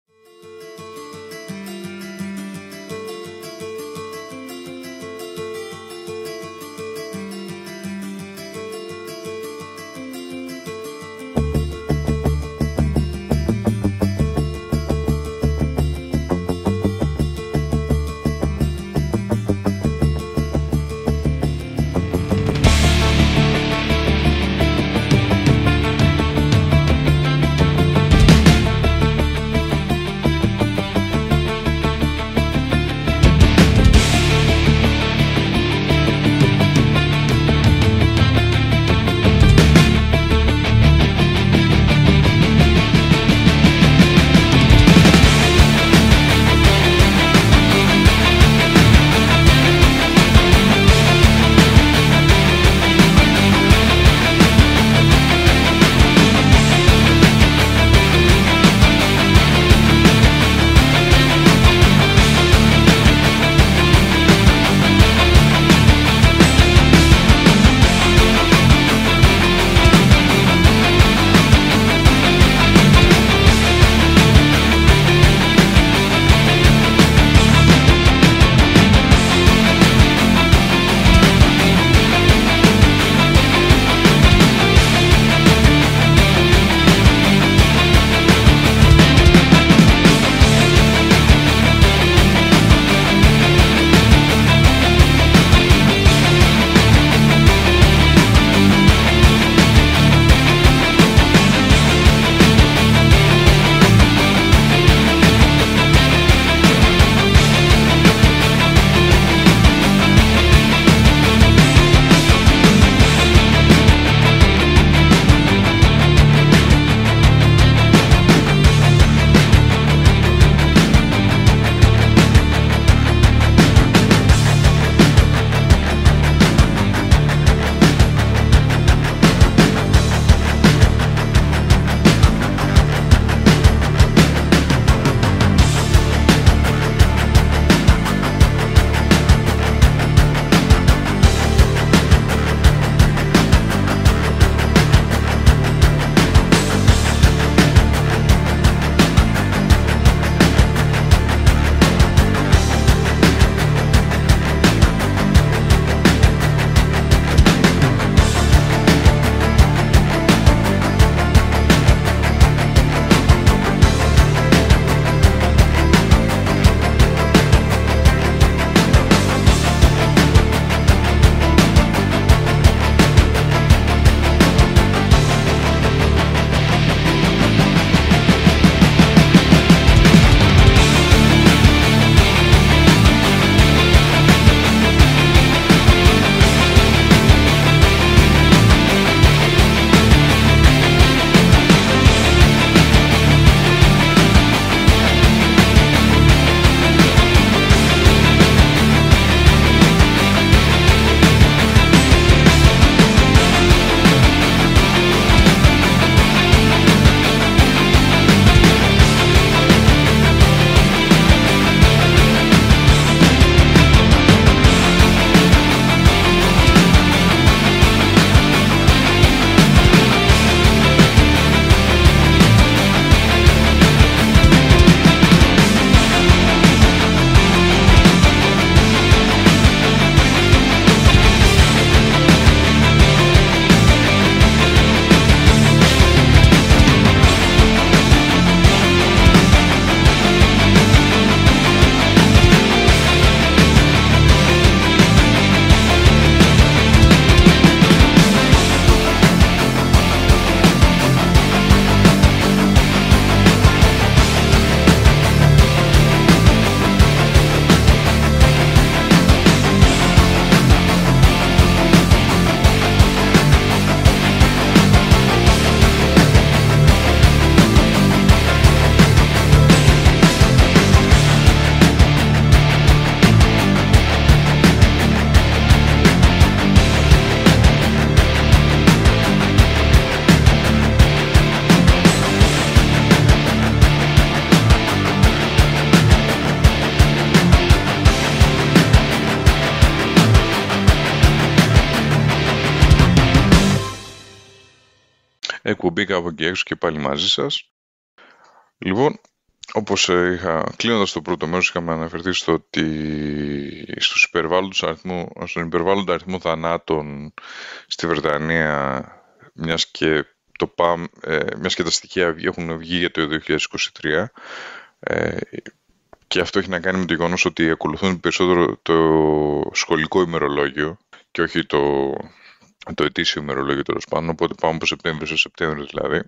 S1: Εκπομπή κάπου εκεί έξω και πάλι μαζί σας. Λοιπόν, όπως ε, είχα, κλείνοντας το πρώτο μέρος, είχαμε αναφερθεί στο ότι στους αριθμού, στον υπερβάλλοντα αριθμό θανάτων στη Βρετανία, μιας και, το ΠΑΜ, ε, μιας και τα στοιχεία έχουν βγει για το 2023, ε, και αυτό έχει να κάνει με το γεγονός ότι ακολουθούν περισσότερο το σχολικό ημερολόγιο και όχι το, το ετήσιο ημερολόγιο τέλος πάντων. Οπότε πάμε από Σεπτέμβριο σε Σεπτέμβριο δηλαδή.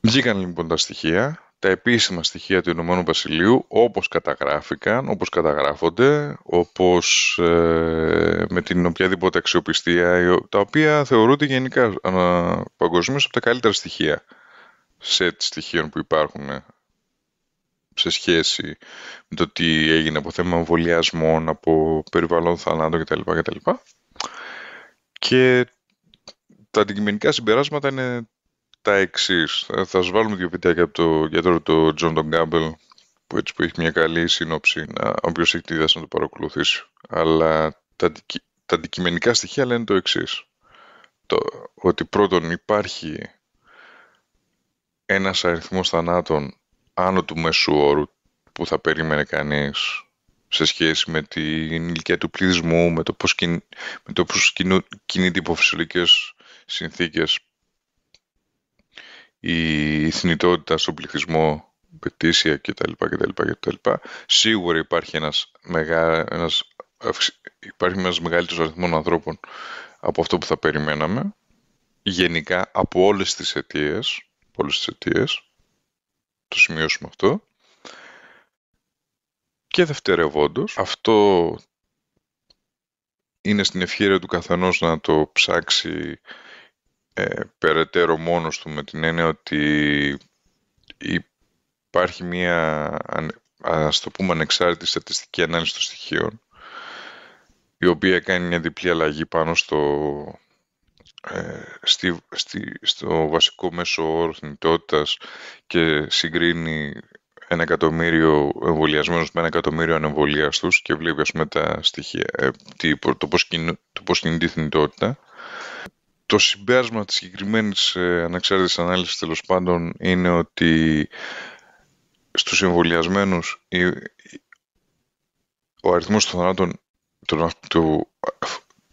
S1: Βγήκαν λοιπόν τα στοιχεία, τα επίσημα στοιχεία του Ηνωμένου Βασιλείου, όπως καταγράφηκαν, όπως καταγράφονται, όπως ε, με την οποιαδήποτε αξιοπιστία, τα οποία θεωρούνται γενικά παγκοσμίως από τα καλύτερα στοιχεία σετ στοιχείων που υπάρχουν σε σχέση με το τι έγινε από θέμα εμβολιασμών, από υπερβαλλόντων θανάτων κτλ. κτλ. Και τα αντικειμενικά συμπεράσματα είναι τα εξής. Θα, σας βάλουμε δύο βιντεάκια από το γιατρό τον Τζον, τον Κάμπελ, που έτσι που έχει μια καλή σύνοψη, να, όποιος έχει τη διάθεση να το παρακολουθήσει. Αλλά τα, τα αντικειμενικά στοιχεία λένε το εξής. Το, ότι πρώτον υπάρχει ένας αριθμός θανάτων άνω του μέσου όρου που θα περίμενε κανείς σε σχέση με την ηλικία του πληθυσμού, με το πώς, κιν, με το πώς κινείται υπό φυσιολογικές συνθήκες η θνητότητα στον πληθυσμό, πετήσια κτλ. κτλ, κτλ. Σίγουρα υπάρχει ένας, μεγά, ένας, υπάρχει ένας μεγαλύτερος αριθμός ανθρώπων από αυτό που θα περιμέναμε. Γενικά από όλες τις αιτίες, όλες τις αιτίες το σημειώσουμε αυτό. Και δευτερευόντως, αυτό είναι στην ευχαίρεια του καθενός να το ψάξει ε, περαιτέρω μόνος του με την έννοια ότι υπάρχει μια, ας το πούμε, ανεξάρτητη στατιστική ανάλυση των στοιχείων η οποία κάνει μια διπλή αλλαγή πάνω στο, ε, στη, στη, στο βασικό μέσο όρο θνητότητας και συγκρίνει ένα εκατομμύριο εμβολιασμένους με ένα εκατομμύριο ανεμβολίαστους και βλέπει ας πούμε τα στοιχεία, ε, τι, το, πώς κινεί, το πώς κινείται η θνητότητα. Το συμπέρασμα της συγκεκριμένης ε, ανεξάρτητης ανάλυσης τέλος πάντων είναι ότι στους εμβολιασμένους ο αριθμός των θανάτων του,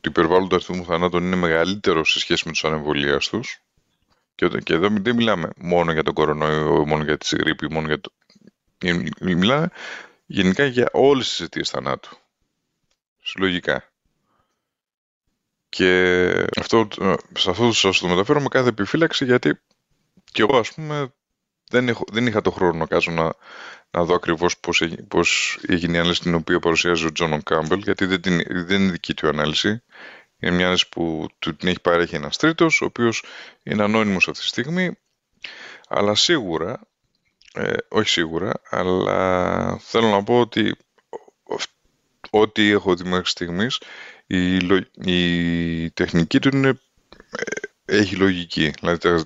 S1: του υπερβάλλοντο αριθμού θανάτων είναι μεγαλύτερο σε σχέση με τους ανεμβολίαστους. Και, και εδώ δεν μιλάμε μόνο για τον κορονοϊό, μόνο για τη γρήπη, μόνο για το... Μιλάμε γενικά για όλες τις αιτίες θανάτου. Συλλογικά. Και αυτό, σε αυτό σας το μεταφέρω με κάθε επιφύλαξη γιατί και εγώ ας πούμε δεν, έχω, δεν είχα το χρόνο να κάτσω να, να δω ακριβώς πώς πώς έγινε η ανάλυση την οποία παρουσιάζει ο Τζόνον Κάμπελ, γιατί δεν, την, δεν είναι δική του ανάλυση. Είναι μια ανάλυση που του την έχει παρέχει ένας τρίτος, ο οποίος είναι ανώνυμος αυτή τη στιγμή. Αλλά σίγουρα, ε, όχι σίγουρα, αλλά θέλω να πω ότι ό,τι έχω δει μέχρι στιγμής, η, η τεχνική του είναι, ε, έχει λογική. Δηλαδή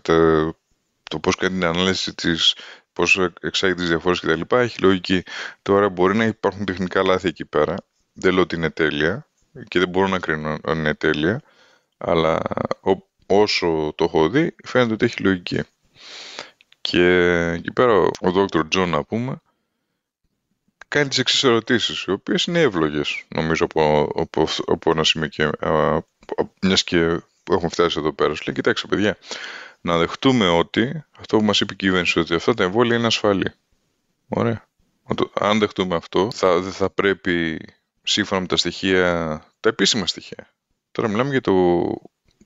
S1: το πώς κάνει την ανάλυση της, πώς εξάγει τις διαφορές κτλ. Έχει λογική. Τώρα μπορεί να υπάρχουν τεχνικά λάθη εκεί πέρα. Δεν λέω ότι είναι τέλεια και δεν μπορώ να κρίνω αν είναι τέλεια, αλλά όσο το έχω δει φαίνεται ότι έχει λογική. Και εκεί πέρα ο Dr. John να πούμε κάνει τις εξής ερωτήσεις, οι οποίες είναι εύλογες νομίζω από, από, από ένα σημείο και μιας και έχουμε φτάσει εδώ πέρα. Σου λέει, κοιτάξτε παιδιά, να δεχτούμε ότι αυτό που μας είπε η κυβέρνηση ότι αυτά τα εμβόλια είναι ασφαλή. Ωραία. Αν δεχτούμε αυτό, θα, δεν θα πρέπει σύμφωνα με τα στοιχεία, τα επίσημα στοιχεία. Τώρα μιλάμε για το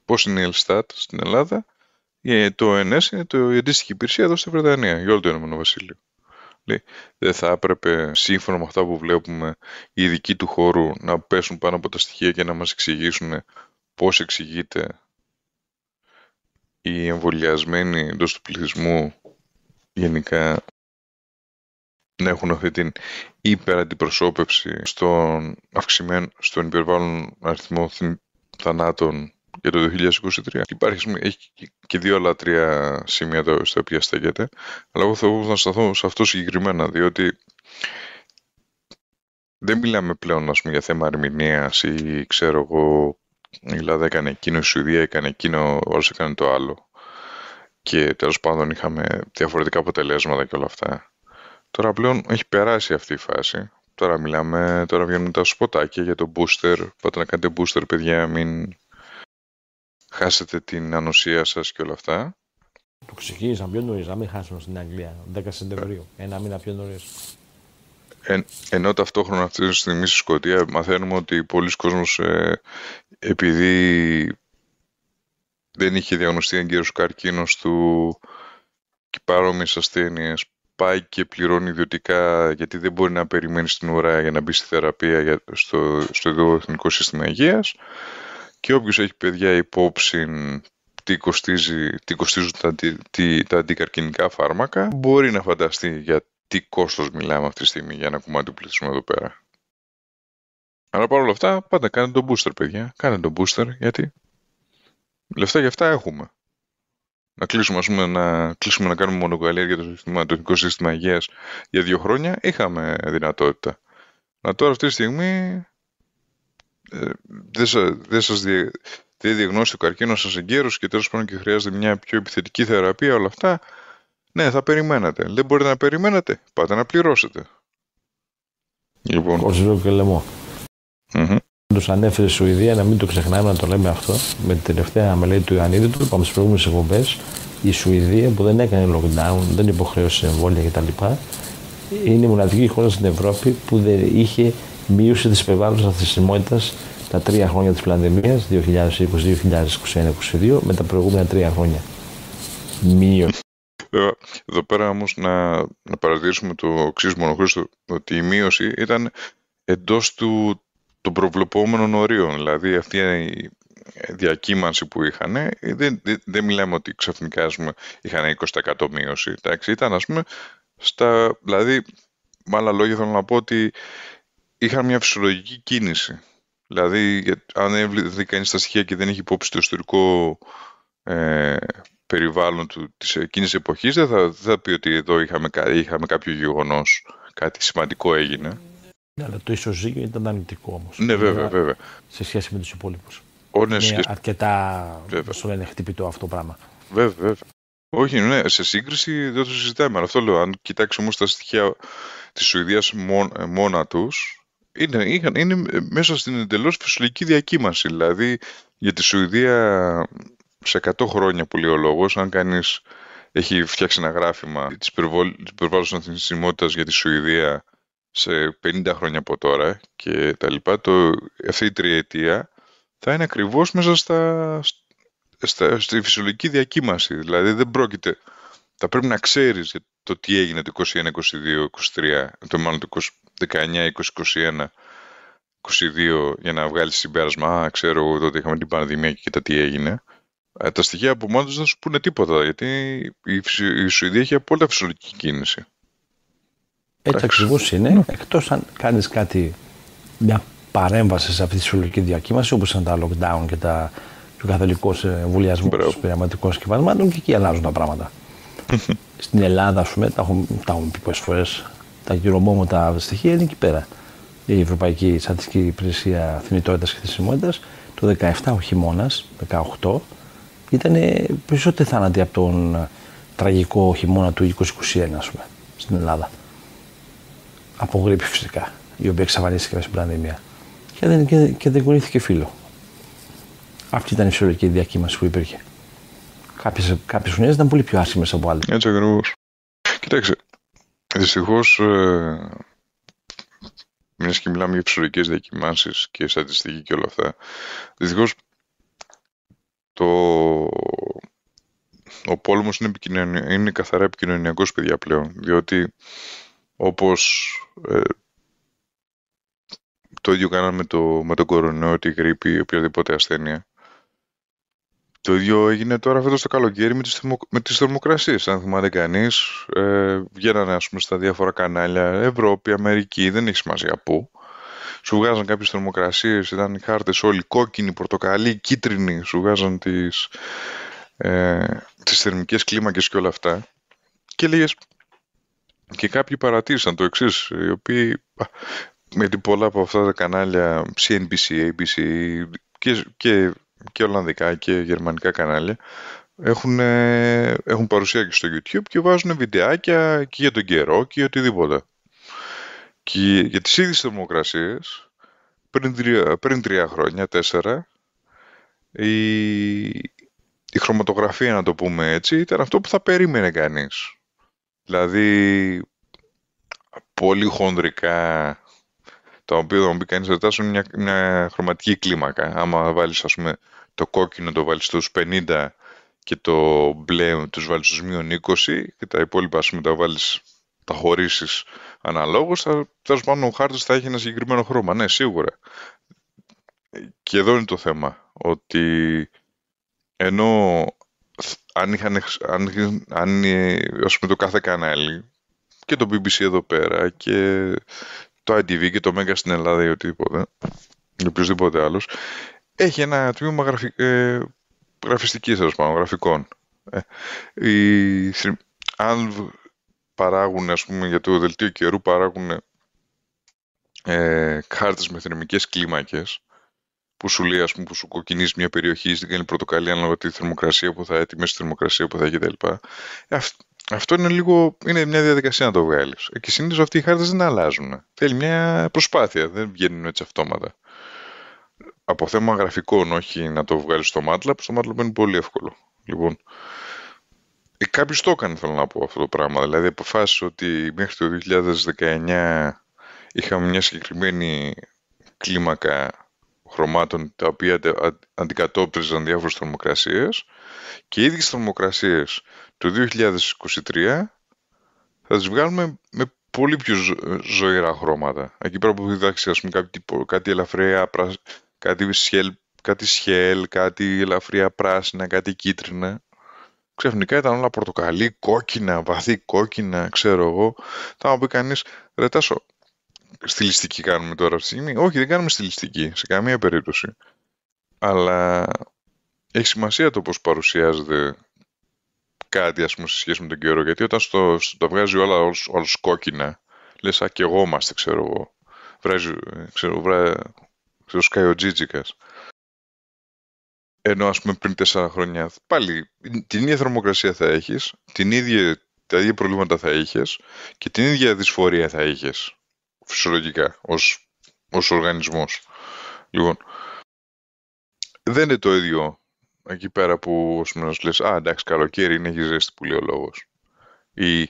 S1: πώς είναι η Ελστάτ στην Ελλάδα. Το ΕΝΕΣ είναι το, η αντίστοιχη υπηρεσία εδώ στη Βρετανία, για όλο το Ηνωμένο Βασίλειο. Λέει, δεν θα έπρεπε σύμφωνα με αυτά που βλέπουμε οι ειδικοί του χώρου να πέσουν πάνω από τα στοιχεία και να μας εξηγήσουν πώς εξηγείται οι εμβολιασμένοι εντός του πληθυσμού γενικά να έχουν αυτή την υπεραντιπροσώπευση στον αυξημένο, στον υπερβάλλον αριθμό θανάτων για το 2023. Υπάρχει έχει και δύο άλλα τρία σημεία στα οποία στέκεται, αλλά εγώ θα να σταθώ σε αυτό συγκεκριμένα, διότι δεν μιλάμε πλέον ας πούμε, για θέμα ερμηνείας ή ξέρω εγώ η Ελλάδα έκανε εκείνο, η Σουηδία έκανε εκείνο, όλος έκανε το άλλο. Και τέλος πάντων είχαμε διαφορετικά αποτελέσματα και όλα αυτά. Τώρα πλέον έχει περάσει αυτή η φάση. Τώρα μιλάμε, τώρα βγαίνουν τα σποτάκια για το booster. Πάτε να κάνετε booster, παιδιά, μην χάσετε την ανοσία σας και όλα αυτά;
S2: Το ξεκίνησαν πιο νωρίς, να μην χάσουμε στην Αγγλία. 10 Σεπτεμβρίου, ένα μήνα πιο νωρίς.
S1: Εν, ενώ ταυτόχρονα αυτή τη στιγμή στη Σκωτία μαθαίνουμε ότι πολλοί κόσμος ε, επειδή δεν είχε διαγνωστεί εγκαίρος καρκίνος του και παρόμοιες ασθένειες πάει και πληρώνει ιδιωτικά γιατί δεν μπορεί να περιμένει στην ουρά για να μπει στη θεραπεία για, στο, στο Εθνικό Σύστημα Υγείας και όποιος έχει παιδιά υπόψη τι, κοστίζει, τι κοστίζουν τα, τι, τα αντικαρκυνικά φάρμακα μπορεί να φανταστεί για τι κόστος μιλάμε αυτή τη στιγμή για ένα κομμάτι του πληθυσμού εδώ πέρα. Αλλά παρόλα αυτά, πάντα κάνετε τον booster, παιδιά. Κάντε τον booster, γιατί λεφτά για αυτά έχουμε. Να κλείσουμε, ας πούμε, να, κλείσουμε να κάνουμε μονοκαλία για το, σύστημα, το εθνικό σύστημα υγείας για δύο χρόνια, είχαμε δυνατότητα. Αλλά τώρα αυτή τη στιγμή ε, δεν, σας, δεν σας δι, δεν διαγνώσει ο καρκίνος σας εγκαίρως και τέλος πάντων και χρειάζεται μια πιο επιθετική θεραπεία, όλα αυτά, ναι, θα περιμένετε. Δεν μπορείτε να περιμένετε, πάτε να πληρώσετε.
S2: Λοιπόν. Κορζιλό και λαιμό. Mm-hmm. Του ανέφερε η Σουηδία, να μην το ξεχνάμε, να το λέμε αυτό. Με την τελευταία μελέτη του Ιωαννίδη του, είπαμε στις προηγούμενες εκπομπές, η Σουηδία που δεν έκανε lockdown, δεν υποχρέωσε εμβόλια κτλ. Είναι η μοναδική χώρα στην Ευρώπη που δεν είχε μείωση της περιβάλλοντος αθλησιμότητα τα τρία χρόνια της πανδημίας, 2020, 2021, 2022, με τα προηγούμενα τρία χρόνια. Μείωση.
S1: Εδώ πέρα όμως να, να παρατηρήσουμε το εξής μονοχρήστο, ότι η μείωση ήταν εντός του, των προβλεπόμενων ορίων. Δηλαδή αυτή η διακύμανση που είχαν, δεν, δεν, δεν μιλάμε ότι ξαφνικά ας πούμε, είχαν 20% μείωση. Εντάξει, ήταν ας πούμε, στα, δηλαδή, με άλλα λόγια θέλω να πω ότι είχαν μια φυσιολογική κίνηση. Δηλαδή, αν δει κανείς τα στοιχεία και δεν έχει υπόψη το ιστορικό ε, περιβάλλον του, της εκείνης εποχής, δεν θα, θα πει ότι εδώ είχαμε, είχαμε κάποιο γεγονός, κάτι σημαντικό έγινε.
S2: Ναι, αλλά το ισοζύγιο ήταν αρνητικό όμως.
S1: Ναι, βέβαια, βέβαια.
S2: Σε σχέση με τους υπόλοιπους.
S1: Ναι,
S2: είναι σχέση... αρκετά σου λένε, χτυπητό αυτό το πράγμα.
S1: Βέβαια, βέβαια. Όχι, ναι, σε σύγκριση δεν το συζητάμε. Αλλά αυτό λέω. Αν κοιτάξει όμως τα στοιχεία της Σουηδίας μόνα τους, είναι, είναι μέσα στην εντελώς φυσιολογική διακύμανση. Δηλαδή, για τη Σουηδία σε 100 χρόνια που λέει ο λόγος, αν κανείς έχει φτιάξει ένα γράφημα της υπερβάλλωσης αθνησιμότητας για τη Σουηδία σε 50 χρόνια από τώρα και τα λοιπά, το, αυτή η τριετία θα είναι ακριβώς μέσα στα, στα, στη φυσιολογική διακύμαση. Δηλαδή δεν πρόκειται, θα πρέπει να ξέρεις το τι έγινε το 21, 22, 23, το μάλλον το 19, 20, 21, 22 για να βγάλεις συμπέρασμα. Α, ξέρω εγώ τότε είχαμε την πανδημία και κοίτα τι έγινε. Ε, τα στοιχεία από μόνο δεν σου πούνε τίποτα, γιατί η, η Σουηδία έχει απόλυτα φυσιολογική κίνηση.
S2: Έτσι ακριβώς είναι, ναι. εκτός αν κάνεις κάτι, μια παρέμβαση σε αυτή τη φυσιολογική διακύμαση, όπως είναι τα lockdown και τα, ο καθολικός εμβολιασμό των πειραματικών σκευασμάτων, και εκεί αλλάζουν τα πράγματα. <laughs> Στην Ελλάδα, ας πούμε, τα έχουμε, τα έχουμε πει πολλές φορές, τα γυρομόμοτα στοιχεία είναι εκεί πέρα. Η Ευρωπαϊκή Στατιστική Υπηρεσία Θνητότητας και Θεσιμότητα το 17 ο χειμώνας, 18, ήταν περισσότεροι θάνατοι από τον τραγικό χειμώνα του 2021, ας πούμε, στην Ελλάδα. Από γρήπη φυσικά, η οποία εξαφανίστηκε μέσα στην πανδημία. Και δεν, και, και δεν κουνήθηκε φίλο. Αυτή ήταν η φυσιολογική διακύμαση που υπήρχε. Κάποιες, κάποιες χρονιές ήταν πολύ πιο άσχημες από άλλες.
S1: Έτσι ακριβώς. Κοιτάξτε, δυστυχώς, ε, μιας και μιλάμε για φυσιολογικέ διακυμάνσεις και στατιστική και όλα αυτά, δυστυχώς το... ο πόλεμος είναι, είναι καθαρά επικοινωνιακός παιδιά πλέον, διότι όπως ε, το ίδιο κάναμε με, το, με τον κορονοϊό, τη γρήπη ή οποιαδήποτε ασθένεια. Το ίδιο έγινε τώρα φέτος το καλοκαίρι με τις, θερμο, με τις θερμοκρασίες. Αν θυμάται κανείς, ε, βγαίνανε ας πούμε, στα διάφορα κανάλια, Ευρώπη, Αμερική, δεν έχει σημασία πού σου βγάζαν κάποιες θερμοκρασίες, ήταν οι χάρτες όλοι κόκκινοι, πορτοκαλί, κίτρινοι, σου βγάζαν τις, ε, τις θερμικές κλίμακες και όλα αυτά. Και λέγες, και κάποιοι παρατήρησαν το εξής, οι οποίοι με την πολλά από αυτά τα κανάλια CNBC, ABC, και, και, και Ολλανδικά και Γερμανικά κανάλια έχουν, έχουν παρουσία και στο YouTube και βάζουν βιντεάκια και για τον καιρό και για οτιδήποτε. Και για τις ίδιες θερμοκρασίες, πριν τρία, πριν τρία χρόνια, τέσσερα, η, η χρωματογραφία, να το πούμε έτσι, ήταν αυτό που θα περίμενε κανείς. Δηλαδή, πολύ χονδρικά, τα οποία θα μου πει κανείς ρωτάσουν μια, μια χρωματική κλίμακα. Άμα βάλεις, ας πούμε, το κόκκινο το βάλεις στους 50 και το μπλε τους βάλεις στους μείον 20 και τα υπόλοιπα, ας πούμε, τα βάλεις, τα χωρίσεις αναλόγως, θα, τέλος πάντων ο χάρτης θα έχει ένα συγκεκριμένο χρώμα. Ναι, σίγουρα. Και εδώ είναι το θέμα, ότι ενώ αν είχαν, αν, αν ας πούμε, το κάθε κανάλι και το BBC εδώ πέρα και το ITV και το Mega στην Ελλάδα ή οτιδήποτε ή οποιοδήποτε άλλος έχει ένα τμήμα γραφι, ε, γραφιστικής, πάνω, γραφικών. Ε, η, αν παράγουν, ας πούμε, για το δελτίο καιρού παράγουν ε, κάρτες με θερμικές κλίμακες που σου λέει, ας πούμε, που σου κοκκινίζει μια περιοχή, στην κάνει πρωτοκαλία ανάλογα τη θερμοκρασία που θα έχει, τη μέση θερμοκρασία που θα έχει κτλ. Ε, αυτό είναι λίγο, είναι μια διαδικασία να το βγάλεις. Και συνήθως αυτοί οι χάρτες δεν αλλάζουν. Θέλει μια προσπάθεια, δεν βγαίνουν έτσι αυτόματα. Από θέμα γραφικών, όχι να το βγάλεις στο MATLAB, στο MATLAB είναι πολύ εύκολο. Λοιπόν, ε, κάποιος το έκανε, θέλω να πω αυτό το πράγμα. Δηλαδή, αποφάσισε ότι μέχρι το 2019 είχαμε μια συγκεκριμένη κλίμακα χρωμάτων τα οποία αντικατόπτριζαν διάφορες θερμοκρασίες και οι ίδιες θερμοκρασίες του 2023 θα τις βγάλουμε με πολύ πιο ζωηρά χρώματα. Εκεί πέρα που διδάξει ας πούμε, κάτι, κάτι ελαφριά, κάτι σχέλ, κάτι σχέλ, κάτι ελαφριά πράσινα, κάτι κίτρινα. Ξαφνικά ήταν όλα πορτοκαλί, κόκκινα, βαθύ κόκκινα, ξέρω εγώ. Θα μου πει κανείς, ρε Τάσο, στιλιστική κάνουμε τώρα αυτή τη στιγμή. Όχι, δεν κάνουμε στιλιστική, σε καμία περίπτωση. Αλλά έχει σημασία το πώς παρουσιάζεται κάτι, ας πούμε, σε σχέση με τον καιρό. Γιατί όταν στο, στο το βγάζει όλα όλους, όλους κόκκινα, λες, α, και εγώ είμαστε, ξέρω εγώ. Βράζει, ξέρω, βρά, ξέρω, σκάει ο Τζίτζικας. Ενώ, ας πούμε, πριν τέσσερα χρόνια, πάλι την ίδια θερμοκρασία θα έχεις, την ίδια, τα ίδια προβλήματα θα είχες και την ίδια δυσφορία θα είχες φυσιολογικά ως, ως οργανισμός. Λοιπόν, δεν είναι το ίδιο εκεί πέρα που ως να σου λες «Α, εντάξει, καλοκαίρι είναι, έχει ζέστη που λέει ο λόγος». Ή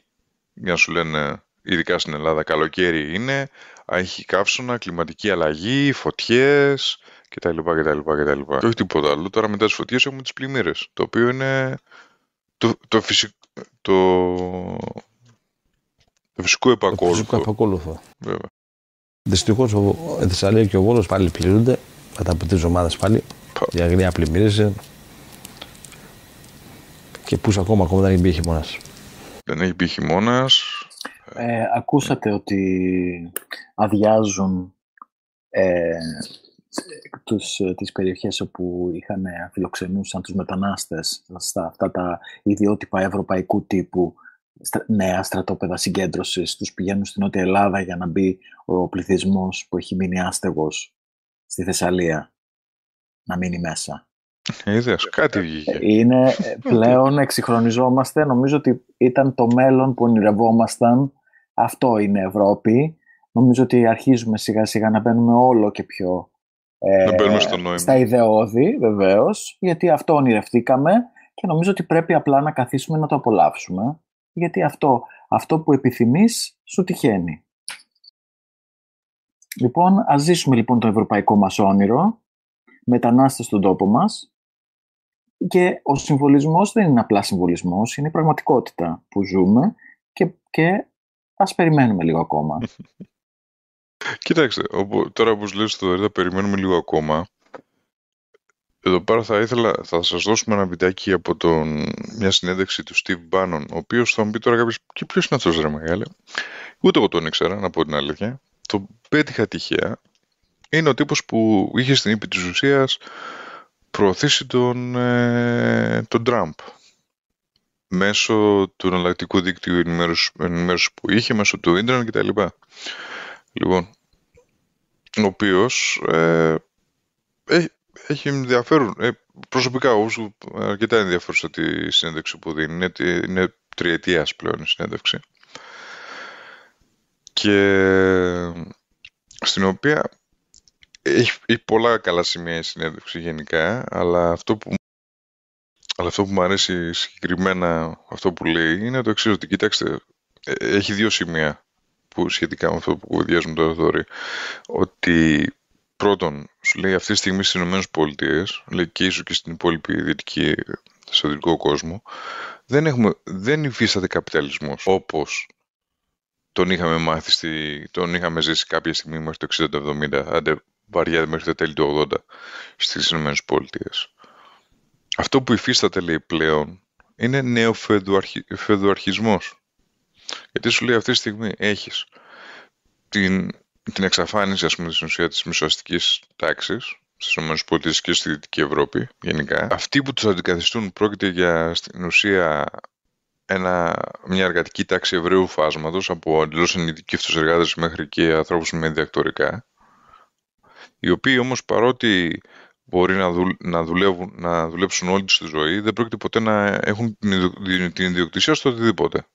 S1: για να σου λένε, ειδικά στην Ελλάδα, καλοκαίρι είναι, έχει καύσωνα, κλιματική αλλαγή, φωτιές κτλ. κτλ, κτλ. Και όχι τίποτα άλλο. Τώρα μετά τις φωτιές έχουμε τις πλημμύρες, το οποίο είναι το, το, φυσικό, το, το φυσικό επακόλουθο.
S2: Το φυσικό επακόλουθο.
S1: Βέβαια.
S2: Δυστυχώς η Θεσσαλία και ο Βόλο πάλι πληρούνται μετά από τρεις εβδομάδε πάλι. Η αγρία πλημμύρισε. Και πούς ακόμα, ακόμα δεν έχει μπει χειμώνας.
S1: Δεν έχει μπει χειμώνας.
S3: Ε, ακούσατε ότι αδειάζουν ε, τους, τις περιοχές όπου είχαν φιλοξενούσαν τους μετανάστες στα αυτά τα ιδιότυπα ευρωπαϊκού τύπου νέα στρατόπεδα συγκέντρωσης τους πηγαίνουν στην Νότια Ελλάδα για να μπει ο πληθυσμός που έχει μείνει άστεγος στη Θεσσαλία να μείνει μέσα.
S1: Είδες, κάτι βγήκε.
S3: Είναι πλέον εξυγχρονιζόμαστε. Νομίζω ότι ήταν το μέλλον που ονειρευόμασταν. Αυτό είναι Ευρώπη. Νομίζω ότι αρχίζουμε σιγά σιγά να μπαίνουμε όλο και πιο
S1: ε, στο νόημα.
S3: στα ιδεώδη βεβαίως, γιατί αυτό ονειρευτήκαμε και νομίζω ότι πρέπει απλά να καθίσουμε να το απολαύσουμε γιατί αυτό, αυτό που επιθυμείς σου τυχαίνει. Λοιπόν, ας ζήσουμε λοιπόν το ευρωπαϊκό μας όνειρο, μετανάστες στον τόπο μας και ο συμβολισμός δεν είναι απλά συμβολισμός, είναι η πραγματικότητα που ζούμε και, και ας περιμένουμε λίγο ακόμα. <laughs>
S1: Κοίταξε, τώρα όπως λες το θα περιμένουμε λίγο ακόμα. Εδώ πέρα θα ήθελα, θα σας δώσουμε ένα βιντεάκι από τον, μια συνέντευξη του Steve Bannon, ο οποίος θα μου πει τώρα κάποιος, και ποιος είναι αυτός ρε μεγάλε. Ούτε εγώ τον ήξερα, να πω την αλήθεια. Το πέτυχα τυχαία. Είναι ο τύπος που είχε στην ύπη της ουσίας προωθήσει τον, ε, τον Trump μέσω του εναλλακτικού δίκτυου ενημέρωσης, που είχε, μέσω του ίντερνετ κτλ. Λοιπόν, ο οποίος ε, έχει ενδιαφέρον. Ε, προσωπικά, όσο αρκετά ενδιαφέρουσα τη συνέντευξη που δίνει. Είναι, είναι τριετίας πλέον η συνέντευξη. Και στην οποία έχει, έχει πολλά καλά σημεία η συνέντευξη γενικά, αλλά αυτό που αλλά αυτό που μου αρέσει συγκεκριμένα αυτό που λέει είναι το εξής ότι κοιτάξτε, ε, έχει δύο σημεία που σχετικά με αυτό που κουβεντιάζουμε τώρα Θοδωρή. Ότι πρώτον, σου λέει αυτή τη στιγμή στις ΗΠΑ, λέει και ίσως και στην υπόλοιπη δυτική, στο δυτικό κόσμο, δεν, έχουμε, δεν υφίσταται καπιταλισμός όπως τον είχαμε μάθει, στη, τον είχαμε ζήσει κάποια στιγμή μέχρι το 60-70, άντε βαριά μέχρι το τέλη του 80 στις ΗΠΑ. Αυτό που υφίσταται λέει πλέον είναι νεοφεδουαρχισμός. Γιατί σου λέει αυτή τη στιγμή έχεις την, την εξαφάνιση ας πούμε στην ουσία της μισοαστικής τάξης στις ΗΠΑ και στη Δυτική Ευρώπη γενικά. Αυτοί που τους αντικαθιστούν πρόκειται για στην ουσία ένα, μια εργατική τάξη ευρείου φάσματος από εντελώς ενειδικεύτους εργάτες μέχρι και ανθρώπους με διακτορικά οι οποίοι όμως παρότι μπορεί να, να, δουλεύουν, να δουλέψουν όλη τους τη ζωή δεν πρόκειται ποτέ να έχουν την, την ιδιοκτησία στο οτιδήποτε.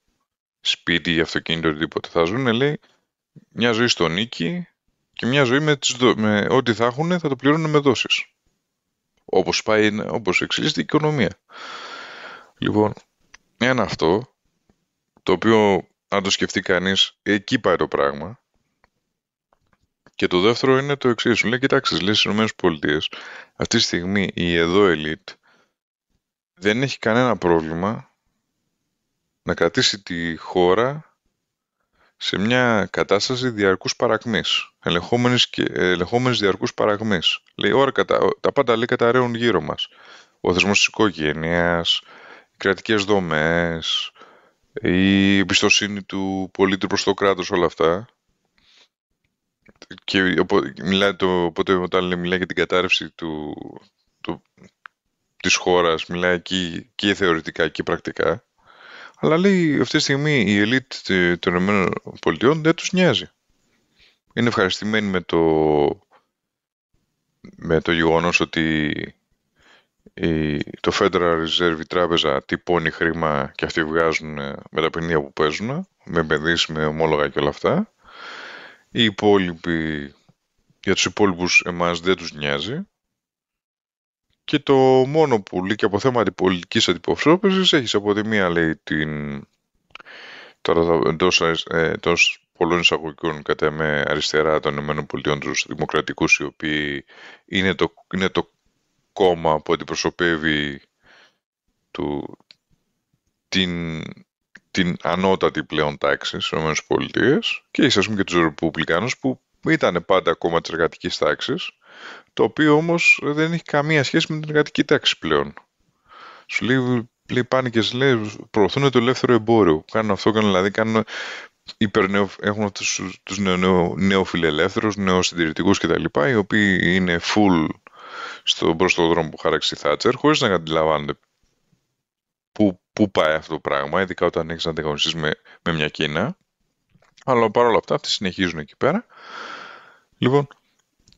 S1: Σπίτι, αυτοκίνητο, οτιδήποτε. Θα ζουν λέει μια ζωή στο νίκη και μια ζωή με, τις, με ό,τι θα έχουν θα το πληρώνουν με δόσεις. Όπως, πάει, όπως εξελίσσεται η οικονομία. Λοιπόν ένα αυτό, το οποίο αν το σκεφτεί κανείς, εκεί πάει το πράγμα. Και το δεύτερο είναι το εξής. Σου λέει, κοιτάξτε, λέει στι ΗΠΑ, αυτή τη στιγμή η εδώ ελίτ δεν έχει κανένα πρόβλημα να κρατήσει τη χώρα σε μια κατάσταση διαρκούς παρακμής, ελεγχόμενης, και, ελεγχόμενης διαρκούς παρακμής. Λέει, ώρα, τα πάντα λέει καταραίουν γύρω μας. Ο θεσμός της οικογένειας, κρατικές δομές, η εμπιστοσύνη του πολίτη προς το κράτος, όλα αυτά. Και μιλάει το, οπότε όταν μιλάει για την κατάρρευση του, του, της χώρας, μιλάει και, και θεωρητικά και πρακτικά. Αλλά λέει αυτή τη στιγμή η ελίτ των ΗΠΑ δεν τους νοιάζει. Είναι ευχαριστημένοι με το, με το γεγονός ότι το Federal Reserve, η τράπεζα, τυπώνει χρήμα και αυτοί βγάζουν ε, με τα παιχνίδια που παίζουν, με επενδύσεις, με ομόλογα και όλα αυτά. Οι υπόλοιποι, για τους υπόλοιπους εμάς δεν τους νοιάζει. Και το μόνο που λέει και από θέμα πολιτικής αντιπροσώπησης έχεις από τη μία λέει την τώρα εντός, ε, εντός πολλών εισαγωγικών κατά με αριστερά των ΗΠΑ τους δημοκρατικούς οι οποίοι είναι το, είναι το κόμμα που αντιπροσωπεύει του, την, την ανώτατη πλέον τάξη στις ΗΠΑ και ίσως και τους Ρεπουμπλικάνους που ήταν πάντα κόμμα της εργατικής τάξης το οποίο όμως δεν έχει καμία σχέση με την εργατική τάξη πλέον. Σου λέει, λέει πάνε και λέει, προωθούν το ελεύθερο εμπόριο. Κάνουν αυτό, κάνουν, δηλαδή κάνουν υπερνεο, έχουν τους, τους νεο, νεο, νεοφιλελεύθερους, νεοσυντηρητικούς κτλ. οι οποίοι είναι full στον το δρόμο που χάραξε η Θάτσερ, χωρίς να αντιλαμβάνονται πού, πού πάει αυτό το πράγμα, ειδικά όταν έχεις να ανταγωνιστείς με, με μια Κίνα. Αλλά παρόλα αυτά αυτοί συνεχίζουν εκεί πέρα. Λοιπόν,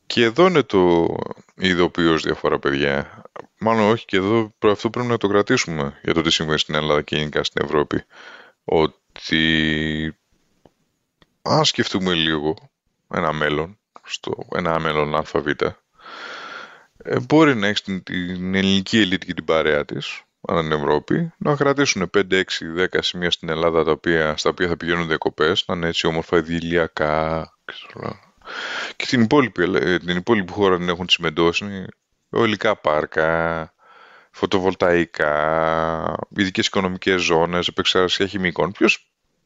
S1: και εδώ είναι το ειδοποιώς διαφορά, παιδιά. Μάλλον όχι και εδώ αυτό πρέπει να το κρατήσουμε για το τι συμβαίνει στην Ελλάδα και γενικά στην Ευρώπη. Ότι αν σκεφτούμε λίγο ένα μέλλον, στο ένα μέλλον ΑΒ, ε, μπορεί να έχεις την, την ελληνική ελίτ και την παρέα της, ανά την Ευρώπη, να κρατήσουν 5, 6, 10 σημεία στην Ελλάδα τα οποία, στα οποία θα πηγαίνουν διακοπές, να είναι έτσι όμορφα idylιακά. Και την υπόλοιπη, ε, την υπόλοιπη χώρα την έχουν τσιμεντώσει ολικά πάρκα, φωτοβολταϊκά, ειδικές οικονομικές ζώνες, επεξεργασία χημικών.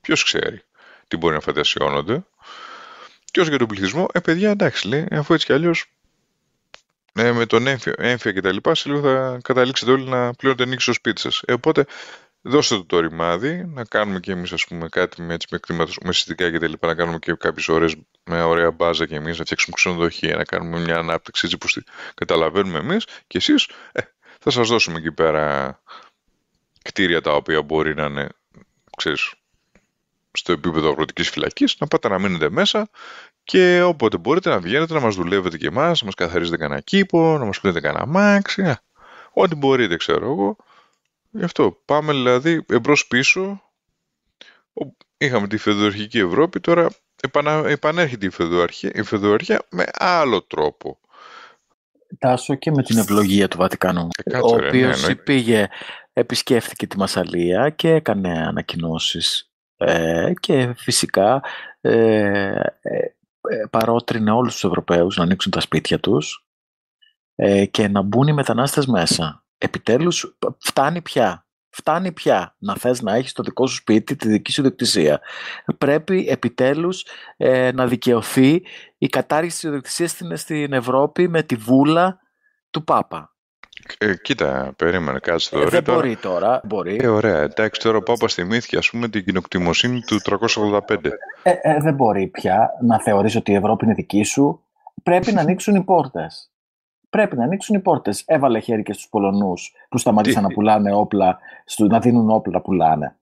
S1: Ποιος ξέρει τι μπορεί να φαντασιώνονται. Και όσο για τον πληθυσμό, ε, παιδιά, εντάξει, λέει, αφού έτσι κι αλλιώς ναι, με τον έμφυα, έμφυα και τα λοιπά, σε λίγο θα καταλήξετε όλοι να πληρώνετε νίκη στο σπίτι σας. Ε, οπότε δώστε το το ρημάδι, να κάνουμε και εμείς ας πούμε κάτι με, έτσι, με κτήματος, με συστικά και τα λοιπά, να κάνουμε και κάποιες ώρες με ωραία μπάζα και εμείς, να φτιάξουμε ξενοδοχεία, να κάνουμε μια ανάπτυξη έτσι που καταλαβαίνουμε εμείς και εσείς ε, θα σας δώσουμε εκεί πέρα κτίρια τα οποία μπορεί να είναι, ξέρεις, στο επίπεδο αγροτικής φυλακής, να πάτε να μείνετε μέσα Και όποτε μπορείτε να βγαίνετε, να μας δουλεύετε και εμάς, να μας καθαρίζετε κανένα κήπο, να μας πείτε κανένα μάξι, ό,τι μπορείτε ξέρω εγώ. Γι' αυτό πάμε δηλαδή εμπρός πίσω. Είχαμε τη Φεδοαρχική Ευρώπη, τώρα επανέρχεται η Φεδοαρχία, η Φεδοαρχία με άλλο τρόπο.
S3: Τάσο και με την ευλογία του Βατικανού, ε, ο οποίος ναι, πήγε, επισκέφθηκε τη Μασαλία και έκανε ανακοινώσεις ε, και φυσικά ε, ε, ε, παρότρινε όλους τους Ευρωπαίους να ανοίξουν τα σπίτια τους ε, και να μπουν οι μετανάστες μέσα. Επιτέλους φτάνει πια. Φτάνει πια να θες να έχεις το δικό σου σπίτι, τη δική σου ιδιοκτησία. Πρέπει επιτέλους ε, να δικαιωθεί η κατάργηση της ιδιοκτησίας στην, στην Ευρώπη με τη βούλα του Πάπα.
S1: Ε, κοίτα, περίμενε, κάτσε τώρα. Ε,
S3: δεν μπορεί τώρα, μπορεί.
S1: Ε, ωραία, εντάξει, τώρα ο Πάπας θυμήθηκε, ας πούμε, την κοινοκτημοσύνη του 385.
S3: Ε, ε, δεν μπορεί πια να θεωρείς ότι η Ευρώπη είναι δική σου. Πρέπει να ανοίξουν οι πόρτες πρέπει να ανοίξουν οι πόρτες. Έβαλε χέρι και στους Πολωνούς που σταματήσαν να πουλάνε όπλα, να δίνουν όπλα να πουλάνε.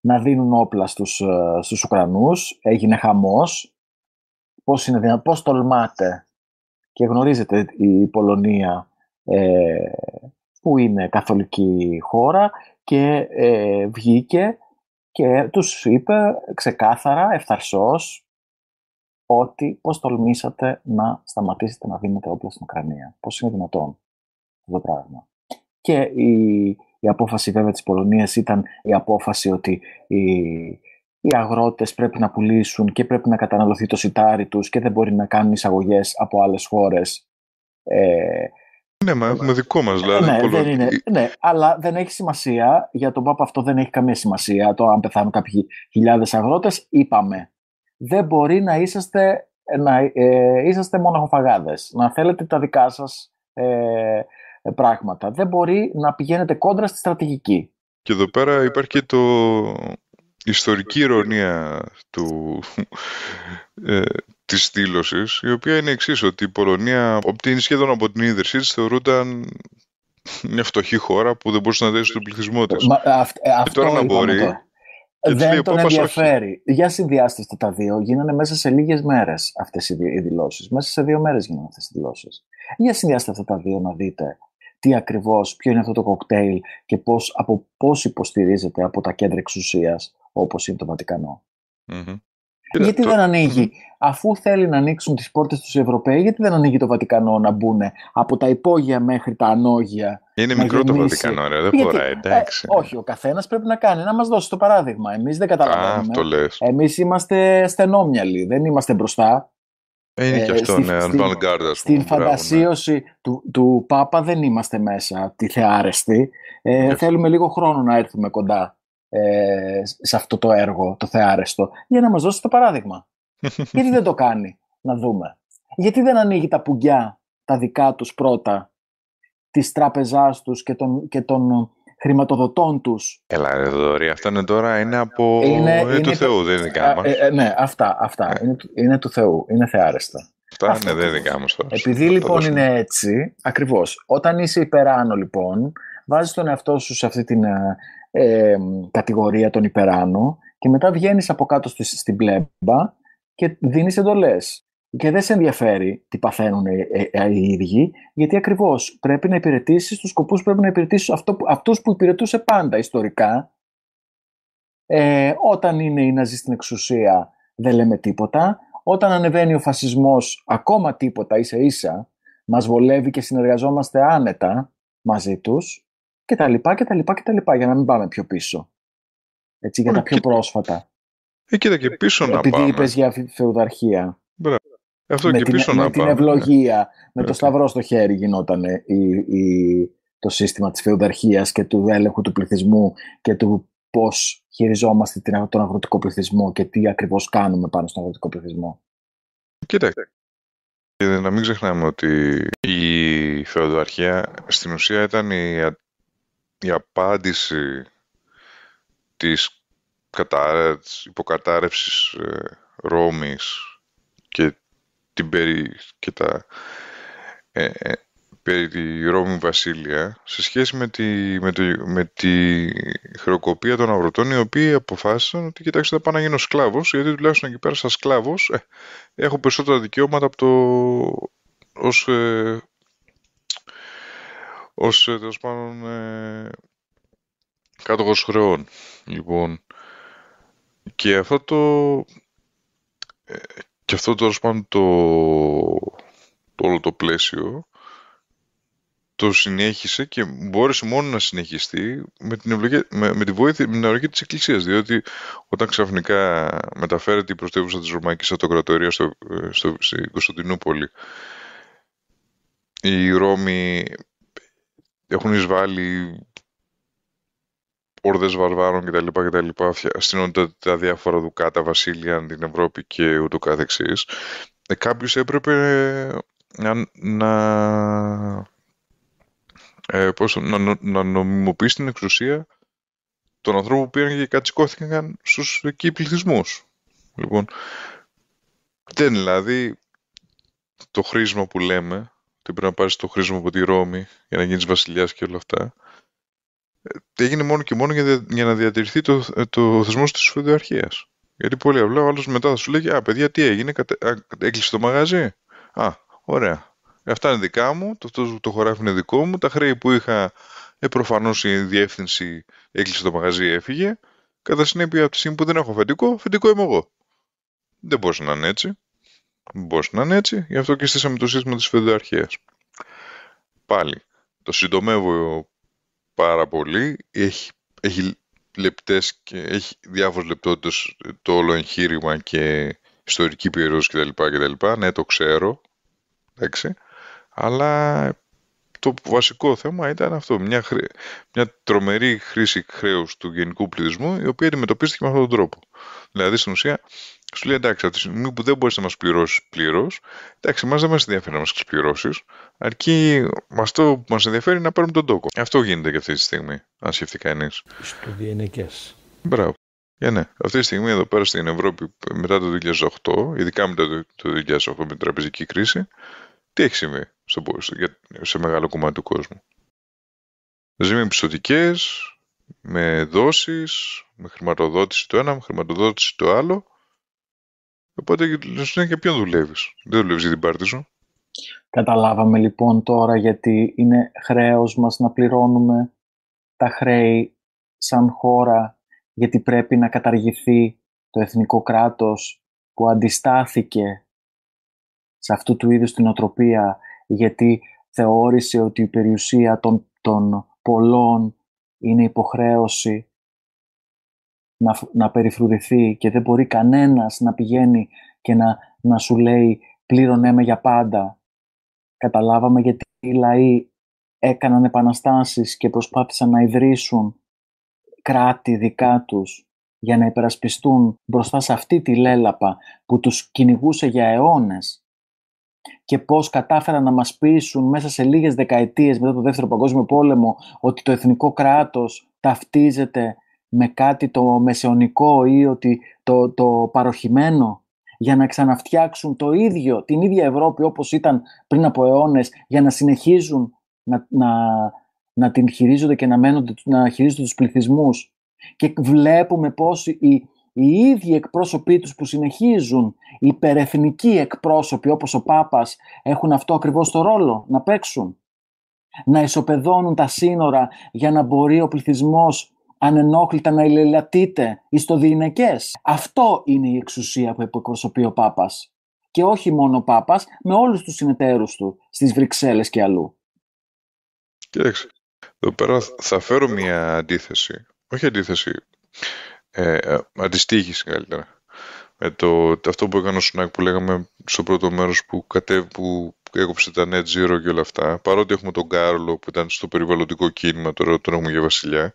S3: Να δίνουν όπλα στους, ε, στους Ουκρανούς, έγινε χαμός. Πώς, είναι, πώς τολμάτε; Και γνωρίζετε η Πολωνία ε, που είναι καθολική χώρα και ε, βγήκε και τους είπε ξεκάθαρα, ευθαρσός, ότι πώς τολμήσατε να σταματήσετε να δίνετε όπλα στην Ουκρανία. Πώς είναι δυνατόν αυτό το πράγμα. Και η, η απόφαση βέβαια της Πολωνίας ήταν η απόφαση ότι οι, οι αγρότες πρέπει να πουλήσουν και πρέπει να καταναλωθεί το σιτάρι τους και δεν μπορεί να κάνουν εισαγωγές από άλλες χώρες. Ε,
S1: ναι, μα έχουμε δικό μας δηλαδή.
S3: Ναι, δεν είναι, ναι, αλλά δεν έχει σημασία. Για τον Πάπα αυτό δεν έχει καμία σημασία. Το αν πεθάνουν κάποιοι χιλιάδες αγρότες, είπαμε δεν μπορεί να είσαστε, να, ε, είσαστε μοναχοφαγάδες, να θέλετε τα δικά σας ε, πράγματα. Δεν μπορεί να πηγαίνετε κόντρα στη στρατηγική.
S1: Και εδώ πέρα υπάρχει και το ιστορική ηρωνία του, ε, της στήλωσης, η οποία είναι εξής, ότι η Πολωνία, σχεδόν από την ίδρυσή της, θεωρούνταν μια φτωχή χώρα που δεν μπορούσε να δέσει τον πληθυσμό της. Μα,
S3: ε, και τώρα να μπορεί, δεν τον ενδιαφέρει. Για συνδυάστε τα δύο. Γίνανε μέσα σε λίγες μέρες αυτές οι δηλώσεις. Μέσα σε δύο μέρες γίνανε αυτές οι δηλώσεις. Για συνδυάστε αυτά τα δύο να δείτε τι ακριβώς, ποιο είναι αυτό το κοκτέιλ και πώς, από πώς υποστηρίζεται από τα κέντρα εξουσίας όπως είναι το βατικανο Γιατί δεν ανοίγει, αφού θέλει να ανοίξουν τις πόρτες τους Ευρωπαίοι, γιατί δεν ανοίγει το Βατικανό να μπουν από τα υπόγεια μέχρι τα ανώγεια
S1: είναι μικρό το Βατικανό, ρε. Δεν χωράει, εντάξει.
S3: Ε, όχι, ο καθένας πρέπει να κάνει, να μας δώσει το παράδειγμα. Εμείς δεν καταλαβαίνουμε.
S1: το λες.
S3: Εμείς είμαστε στενόμυαλοι, δεν είμαστε μπροστά.
S1: Ε, είναι και αυτό, ναι,
S3: στην, Στην ναι. φαντασίωση του, του Πάπα δεν είμαστε μέσα, τη θεάρεστη. Ε, θέλουμε λίγο χρόνο να έρθουμε κοντά ε, σε αυτό το έργο, το θεάρεστο, για να μας δώσει το παράδειγμα. <laughs> Γιατί δεν το κάνει, να δούμε. Γιατί δεν ανοίγει τα πουγκιά, τα δικά τους πρώτα, της τράπεζάς τους και των, και των χρηματοδοτών τους.
S1: Έλα ρε Δωρή, αυτά είναι τώρα, είναι από... Είναι, είναι, του Θεού, δεν είναι δικά μας.
S3: Ε, ε, ναι, αυτά, αυτά. Είναι, είναι του Θεού, είναι θεάρεστα.
S1: Αυτά Αυτό. είναι, δεν είναι δικά μας τώρα.
S3: Επειδή λοιπόν είναι έτσι, ακριβώς, όταν είσαι υπεράνω λοιπόν, βάζεις τον εαυτό σου σε αυτή την ε, ε κατηγορία των υπεράνω και μετά βγαίνεις από κάτω στη, στην πλέμπα και δίνεις εντολές και δεν σε ενδιαφέρει τι παθαίνουν οι, οι ίδιοι, γιατί ακριβώς πρέπει να υπηρετήσεις τους σκοπούς που πρέπει να υπηρετήσεις αυτούς που υπηρετούσε πάντα ιστορικά. Ε, όταν είναι οι Ναζί στην εξουσία, δεν λέμε τίποτα. Όταν ανεβαίνει ο φασισμός, ακόμα τίποτα ίσα ίσα. Μας βολεύει και συνεργαζόμαστε άνετα μαζί τους και τα λοιπά και τα λοιπά και τα λοιπά, για να μην πάμε πιο πίσω. Έτσι, για τα πιο πρόσφατα.
S1: Ε, κοίτα και πίσω να
S3: Επειδή είπες για φεουδαρχία.
S1: Αυτό με και την, πίσω
S3: με
S1: να
S3: την ευλογία, με το σταυρό στο χέρι γινόταν το σύστημα της φεουδαρχίας και του έλεγχου του πληθυσμού και του πώς χειριζόμαστε τον αγροτικό πληθυσμό και τι ακριβώς κάνουμε πάνω στον αγροτικό πληθυσμό.
S1: Κοίταξε. Να μην ξεχνάμε ότι η φεουδαρχία στην ουσία ήταν η, η απάντηση της υποκατάρρευσης ε, Ρώμης και την περί, και τα, ε, ε, περί τη Ρώμη Βασίλεια σε σχέση με τη, με, το, με τη χρεοκοπία των αγροτών οι οποίοι αποφάσισαν ότι κοιτάξτε θα πάω να γίνω σκλάβος γιατί τουλάχιστον εκεί πέρα σαν σκλάβος ε, έχω περισσότερα δικαιώματα από το ως, ε, ως ε, τέλος πάντων ε, κάτοχος χρεών. Λοιπόν, και αυτό το ε, και αυτό τέλος πάντων το, το όλο το πλαίσιο το συνέχισε και μπόρεσε μόνο να συνεχιστεί με, την ευλογία, με, με τη βοήθεια, με την ευλογία της Εκκλησίας. Διότι όταν ξαφνικά μεταφέρεται η πρωτεύουσα της Ρωμαϊκής Αυτοκρατορίας στο, στο, στην Κωνσταντινούπολη, οι Ρώμοι έχουν εισβάλει όρδες βαρβάρων κτλ. κτλ στείνονται τα διάφορα δουκάτα, βασίλεια, την Ευρώπη και ούτω καθεξής. Ε, κάποιος έπρεπε να, να ε, πώς, να, να νομιμοποιήσει την εξουσία των ανθρώπων που πήραν και κατσικώθηκαν στους εκεί πληθυσμούς. Λοιπόν, δεν δηλαδή το χρήσμα που λέμε, ότι πρέπει να πάρεις το χρήσμα από τη Ρώμη για να γίνεις βασιλιάς και όλα αυτά, ε, έγινε μόνο και μόνο για, για να διατηρηθεί το, το θεσμός της φεουδαρχίας. Γιατί πολύ απλά ο άλλος μετά θα σου λέει «Α, παιδιά, τι έγινε, έκλεισε το μαγαζί». «Α, ωραία, Αυτά είναι δικά μου, το, το, το χωράφι είναι δικό μου. Τα χρέη που είχα, ε, προφανώς η διεύθυνση έκλεισε το μαγαζί, έφυγε. Κατά συνέπεια, από τη στιγμή που δεν έχω αφεντικό, αφεντικό είμαι εγώ. Δεν μπορούσε να είναι έτσι. Δεν μπορούσε να είναι έτσι, γι' αυτό και στήσαμε το σύστημα της φεδοαρχίας. Πάλι, το συντομεύω πάρα πολύ. Έχει, έχει λεπτές και έχει διάφορες λεπτότητες το όλο εγχείρημα και ιστορική περιόδος κτλ. κτλ. Ναι, το ξέρω. Εντάξει. Αλλά το βασικό θέμα ήταν αυτό, μια, μια τρομερή χρήση χρέους του γενικού πληθυσμού, η οποία αντιμετωπίστηκε με αυτόν τον τρόπο. Δηλαδή, στην ουσία, σου λέει εντάξει, από τη στιγμή που δεν μπορείς να μας πληρώσεις πλήρως, εντάξει, μα δεν μας ενδιαφέρει να μας ξεπληρώσει, αρκεί μα το που μας ενδιαφέρει να πάρουμε τον τόκο. Αυτό γίνεται και αυτή τη στιγμή, αν σκεφτεί κανείς.
S2: Στο διενεκέ.
S1: Μπράβο. Για ναι. Αυτή τη στιγμή εδώ πέρα στην Ευρώπη, μετά το 2008, ειδικά μετά το 2008 με την τραπεζική κρίση, τι έχει συμβεί στο, σε μεγάλο κομμάτι του κόσμου; Ζεις με πιστοτικές, με δόσεις, με χρηματοδότηση το ένα, με χρηματοδότηση το άλλο. Οπότε και ποιον δουλεύεις; Δεν δουλεύεις για την πάρτι σου;
S3: Καταλάβαμε λοιπόν τώρα γιατί είναι χρέος μας να πληρώνουμε τα χρέη σαν χώρα γιατί πρέπει να καταργηθεί το εθνικό κράτος που αντιστάθηκε σε αυτού του είδους την οτροπία γιατί θεώρησε ότι η περιουσία των, των πολλών είναι υποχρέωση να, να περιφρουρηθεί και δεν μπορεί κανένας να πηγαίνει και να, να σου λέει πλήρωνέ με για πάντα. Καταλάβαμε γιατί οι λαοί έκαναν επαναστάσεις και προσπάθησαν να ιδρύσουν κράτη δικά τους για να υπερασπιστούν μπροστά σε αυτή τη λέλαπα που τους κυνηγούσε για αιώνες και πώς κατάφεραν να μας πείσουν μέσα σε λίγες δεκαετίες μετά το Δεύτερο Παγκόσμιο Πόλεμο ότι το εθνικό κράτος ταυτίζεται με κάτι το μεσαιωνικό ή ότι το, το παροχημένο για να ξαναφτιάξουν το ίδιο, την ίδια Ευρώπη όπως ήταν πριν από αιώνες για να συνεχίζουν να, να, να την χειρίζονται και να, μένονται, να χειρίζονται τους πληθυσμούς. Και βλέπουμε πώς η, οι ίδιοι εκπρόσωποι τους που συνεχίζουν, οι υπερεθνικοί εκπρόσωποι όπως ο Πάπας έχουν αυτό ακριβώς το ρόλο να παίξουν. Να ισοπεδώνουν τα σύνορα για να μπορεί ο πληθυσμός ανενόχλητα να ηλελατείται εις το διηνεκές. Αυτό είναι η εξουσία που εκπροσωπεί ο Πάπας. Και όχι μόνο ο Πάπας, με όλους τους συνεταίρους του στις Βρυξέλλες και αλλού.
S1: Κοίταξε, εδώ πέρα θα φέρω μια αντίθεση. Όχι αντίθεση, ε, ε, αντιστοίχηση καλύτερα. Με το, αυτό που έκανε ο Σουνάκ που λέγαμε στο πρώτο μέρος που, κατέβη, που έκοψε τα net zero και όλα αυτά, παρότι έχουμε τον Κάρολο που ήταν στο περιβαλλοντικό κίνημα, τώρα τον έχουμε για βασιλιά,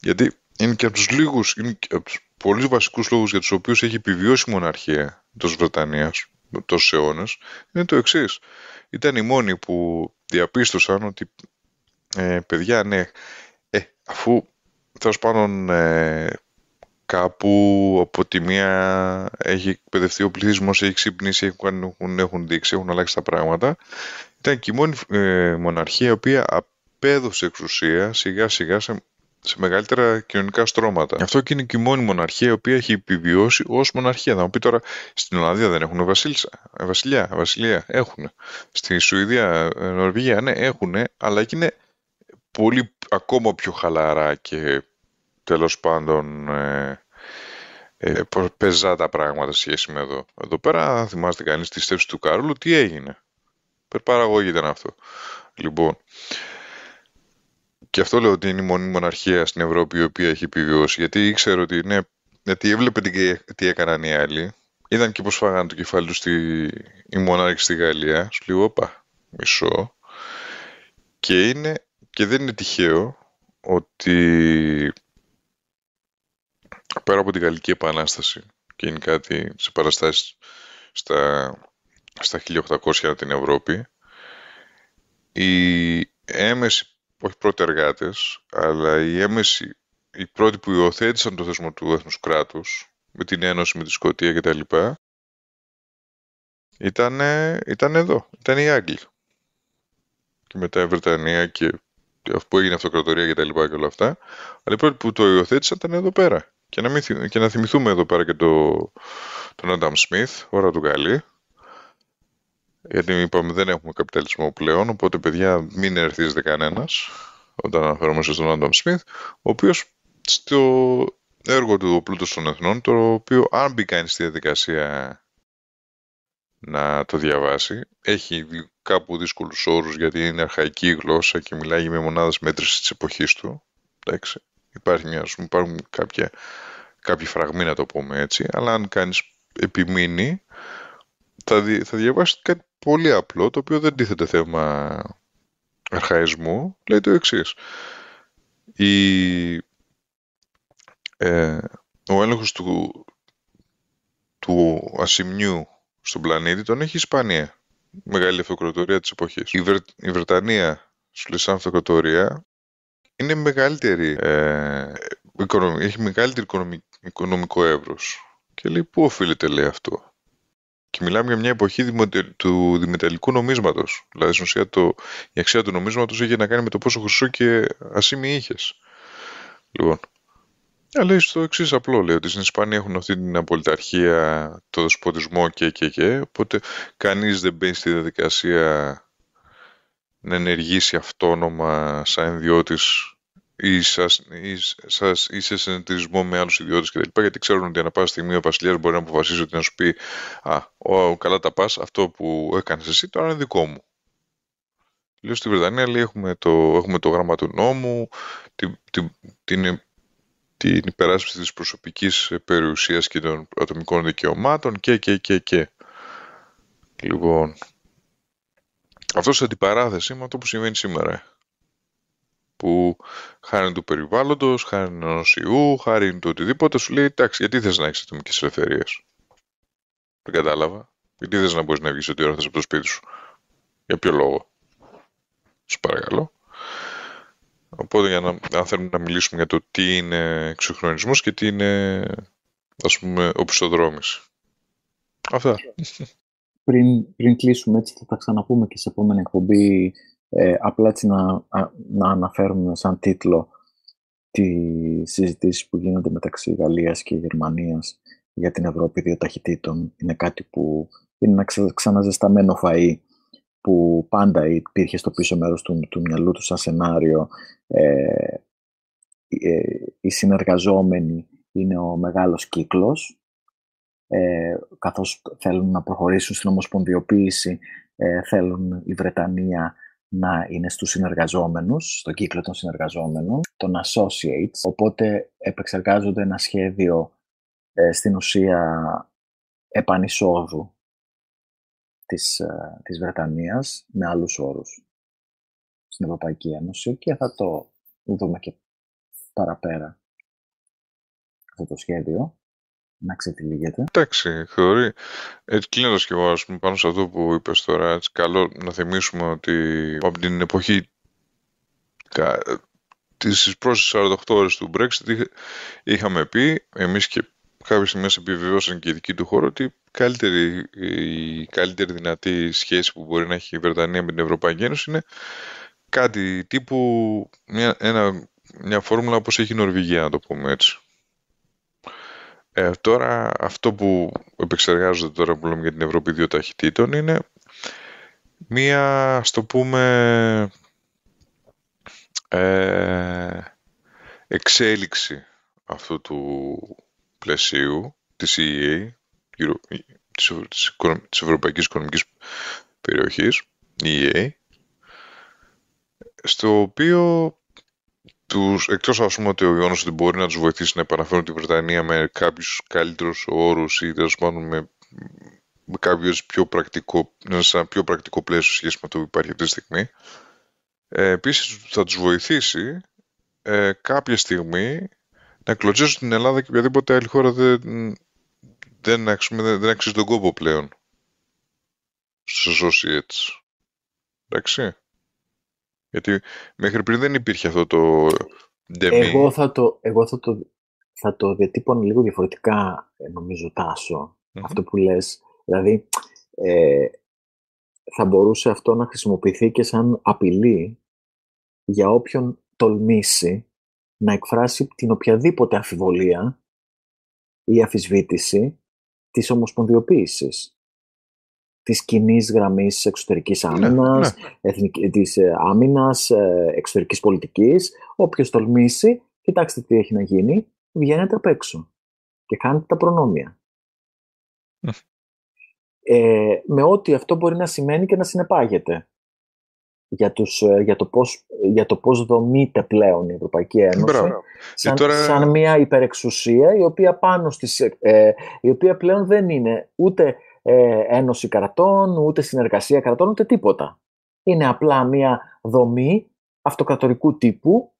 S1: γιατί είναι και από τους λίγους, είναι και από τους πολύ βασικούς λόγους για τους οποίους έχει επιβιώσει η μοναρχία της Βρετανίας τόσους αιώνες, είναι το εξής. Ήταν οι μόνοι που διαπίστωσαν ότι ε, παιδιά, ναι, ε, αφού τέλο πάντων ε, κάπου από τη μία έχει εκπαιδευτεί ο πληθυσμός, έχει ξυπνήσει, έχουν, έχουν δείξει, έχουν αλλάξει τα πράγματα. ήταν και η μόνη ε, μοναρχία η οποία απέδωσε εξουσία σιγά σιγά σε, σε μεγαλύτερα κοινωνικά στρώματα. Αυτό και είναι και η μόνη μοναρχία η οποία έχει επιβιώσει ως μοναρχία. Θα μου πει τώρα στην Ολλανδία δεν έχουν βασίλισσα, ε, βασιλιά, βασιλεία. Έχουν. Στη Σουηδία, ε, Νορβηγία, ναι, έχουν, αλλά εκεί είναι πολύ ακόμα πιο χαλαρά και τέλος πάντων ε, ε, πεζά τα πράγματα σχέση με εδώ. Εδώ πέρα, αν θυμάστε κανείς τη στέψη του Καρόλου, τι έγινε; Περπαραγωγή ήταν αυτό. Λοιπόν, και αυτό λέω ότι είναι η μόνη μοναρχία στην Ευρώπη η οποία έχει επιβιώσει. Γιατί ήξερε ότι ναι, γιατί έβλεπε τι έκαναν οι άλλοι. Είδαν και πώς φάγανε το κεφάλι τους στη, οι μονάρχη στη Γαλλία. Σου λέει, όπα, μισό. Και, είναι, και δεν είναι τυχαίο ότι πέρα από την Γαλλική Επανάσταση και είναι κάτι σε παραστάσεις στα, στα 1800 την Ευρώπη, οι έμεση, όχι πρώτοι εργάτες, αλλά οι έμεση, οι πρώτοι που υιοθέτησαν το θεσμό του έθνους κράτους, με την Ένωση, με τη Σκοτία κτλ. Ήταν, ήταν εδώ, ήταν οι Άγγλοι. Και μετά η Βρετανία και αυτό που έγινε αυτοκρατορία και τα λοιπά και όλα αυτά. Αλλά οι πρώτοι που το υιοθέτησαν ήταν εδώ πέρα. Και να, μην, και να θυμηθούμε εδώ πέρα και το, τον Άνταμ Σμιθ, ώρα του Γκάλι. Γιατί είπαμε δεν έχουμε καπιταλισμό πλέον, οπότε παιδιά μην ερθίζεται κανένας όταν αναφερόμαστε στον Άνταμ Σμιθ, ο οποίος στο έργο του «Ο πλούτος των εθνών», το οποίο αν μπει κανείς στη διαδικασία να το διαβάσει, έχει κάπου δύσκολους όρους γιατί είναι αρχαϊκή γλώσσα και μιλάει με μονάδες μέτρησης της εποχής του. Εντάξει. Υπάρχει μια, υπάρχουν κάποια, κάποιοι φραγμοί να το πούμε έτσι, αλλά αν κάνεις επιμείνει θα, δι, θα διαβάσεις κάτι πολύ απλό, το οποίο δεν τίθεται θέμα αρχαϊσμού, λέει το εξής. Ε, ο έλεγχος του, του ασημιού στον πλανήτη τον έχει η Ισπανία. Μεγάλη αυτοκρατορία της εποχής. Η, η Βρετανία, σου λέει σαν αυτοκρατορία, είναι μεγαλύτερη, ε, έχει μεγαλύτερη οικονομικό εύρος. Και λέει πού οφείλεται λέει αυτό; Και μιλάμε για μια εποχή του διμεταλλικού νομίσματος. Δηλαδή στην ουσία το, η αξία του νομίσματος έχει να κάνει με το πόσο χρυσό και ασήμι είχες. Λοιπόν, αλλά λέει στο εξής απλό, λέει ότι στην Ισπανία έχουν αυτή την απολυταρχία, το δεσποτισμό και και και, οπότε κανείς δεν μπαίνει στη διαδικασία να ενεργήσει αυτόνομα σαν ιδιώτης ή, σας, ή, σας, ή σε συνεταιρισμό με άλλους ιδιώτες κτλ. Γιατί ξέρουν ότι ανά πάσα στιγμή ο βασιλιάς μπορεί να αποφασίσει ότι να σου πει «Α, ο, καλά τα πας, αυτό που έκανες εσύ τώρα είναι δικό μου». Λέω στη Βρετανία λέει, έχουμε, το, έχουμε το γράμμα του νόμου, την, την, την, την υπεράσπιση της προσωπικής περιουσίας και των ατομικών δικαιωμάτων και και και και. Λοιπόν, αυτός σε αντιπαράθεση με αυτό που συμβαίνει σήμερα. Που χάρη του περιβάλλοντος, χάρη ενό ιού, χάρη του οτιδήποτε, σου λέει εντάξει, γιατί θες να έχεις ατομικές ελευθερίες; Δεν κατάλαβα. Γιατί θες να μπορείς να βγεις ό,τι ώρα θες από το σπίτι σου; Για ποιο λόγο; Σου παρακαλώ. Οπότε για να, αν θέλουμε να μιλήσουμε για το τι είναι εξυγχρονισμός και τι είναι ας πούμε οπισθοδρόμηση. Αυτά
S3: πριν, πριν κλείσουμε έτσι θα τα ξαναπούμε και σε επόμενη εκπομπή ε, απλά έτσι να, να αναφέρουμε σαν τίτλο τι συζητήσεις που γίνονται μεταξύ Γαλλίας και Γερμανίας για την Ευρώπη δύο ταχυτήτων. Είναι κάτι που είναι ένα ξαναζεσταμένο φαΐ που πάντα υπήρχε στο πίσω μέρος του, του μυαλού του σαν σενάριο. Ε, ε, οι συνεργαζόμενοι είναι ο μεγάλος κύκλος ε, καθώς θέλουν να προχωρήσουν στην ομοσπονδιοποίηση, ε, θέλουν η Βρετανία να είναι στους συνεργαζόμενους, στον κύκλο των συνεργαζόμενων, των associates, οπότε επεξεργάζονται ένα σχέδιο ε, στην ουσία επανεισόδου της, ε, της Βρετανίας με άλλους όρους στην Ευρωπαϊκή Ένωση και θα το δούμε και παραπέρα αυτό το σχέδιο να ξετυλίγεται.
S1: Εντάξει, θεωρεί. Έτσι, κλείνοντας και εγώ, ας πούμε, πάνω σε αυτό που είπες τώρα, έτσι, καλό να θυμίσουμε ότι από την εποχή τις πρώτες 48 ώρες του Brexit είχαμε πει, εμείς και κάποια στιγμή επιβεβαιώσαν και οι δικοί του χώρο ότι καλύτερη, η καλύτερη δυνατή σχέση που μπορεί να έχει η Βρετανία με την Ευρωπαϊκή Ένωση είναι κάτι τύπου μια, ένα, μια φόρμουλα όπως έχει η Νορβηγία, να το πούμε έτσι. Ε, τώρα αυτό που επεξεργάζονται τώρα που λέμε για την Ευρώπη δύο ταχυτήτων είναι μία, ας το πούμε, ε, εξέλιξη αυτού του πλαισίου της EEA, της, της Ευρωπαϊκής Οικονομικής Περιοχής, EEA, στο οποίο τους, εκτός ας πούμε ότι ο Ιώνος ότι μπορεί να τους βοηθήσει να επαναφέρουν τη Βρετανία με κάποιους καλύτερους όρους ή τέλος πάντων με, με κάποιος πιο πρακτικό, σε ένα πιο πρακτικό πλαίσιο σχέση με το που υπάρχει αυτή τη στιγμή. Ε, επίσης θα τους βοηθήσει ε, κάποια στιγμή να κλωτσίσουν την Ελλάδα και οποιαδήποτε άλλη χώρα δεν, δεν, δεν, δεν αξίζει τον κόπο πλέον στους associates. Εντάξει. Γιατί μέχρι πριν δεν υπήρχε αυτό το
S3: Εγώ θα το, εγώ θα το, θα το διατύπωνα λίγο διαφορετικά, ε, νομίζω, αυτό που λες. Δηλαδή, ε, θα μπορούσε αυτό να χρησιμοποιηθεί και σαν απειλή για όποιον τολμήσει να εκφράσει την οποιαδήποτε αφιβολία ή αφισβήτηση της ομοσπονδιοποίησης της κοινής γραμμής εξωτερικής ναι, άμυνας, ναι. της ε, άμυνας, ε, εξωτερικής πολιτικής. Όποιος τολμήσει, κοιτάξτε τι έχει να γίνει, βγαίνετε απ' έξω και κάνετε τα προνόμια. Ε, με ό,τι αυτό μπορεί να σημαίνει και να συνεπάγεται για, τους, ε, για, το πώς, για το πώς δομείται πλέον η Ευρωπαϊκή Ένωση σαν, σαν μια υπερεξουσία η οποία, πάνω στις, ε, η οποία πλέον δεν είναι ούτε ε, ένωση κρατών, ούτε συνεργασία κρατών, ούτε τίποτα. Είναι απλά μια δομή αυτοκρατορικού τύπου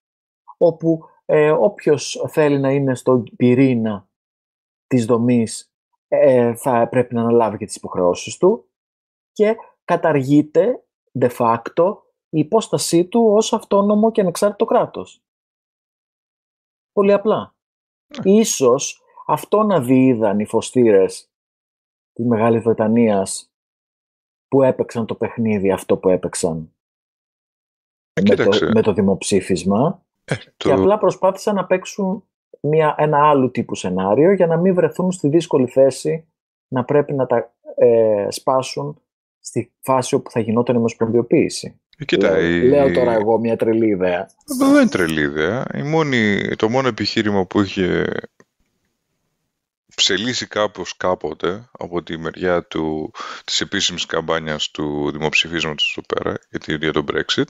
S3: όπου ε, όποιος θέλει να είναι στον πυρήνα της δομής ε, θα πρέπει να αναλάβει και τις υποχρεώσεις του και καταργείται de facto η υπόστασή του ως αυτόνομο και ανεξάρτητο κράτος. Πολύ απλά. Ναι. Ίσως αυτό να διείδαν οι φωστήρες της Μεγάλης Βρετανίας που έπαιξαν το παιχνίδι αυτό που έπαιξαν ε, με, το, με το δημοψήφισμα ε, και απλά προσπάθησαν να παίξουν μια, ένα άλλο τύπου σενάριο για να μην βρεθούν στη δύσκολη θέση να πρέπει να τα ε, σπάσουν στη φάση όπου θα γινόταν η ομοσπονδιοποίηση.
S1: Ε, κοίτα,
S3: λέω, η... λέω τώρα εγώ μια τρελή ιδέα.
S1: Δεν είναι τρελή ιδέα. Η μόνη, το μόνο επιχείρημα που είχε ψελίσει κάπως κάποτε από τη μεριά του, της επίσημης καμπάνιας του δημοψηφίσματος εδώ πέρα για, για το Brexit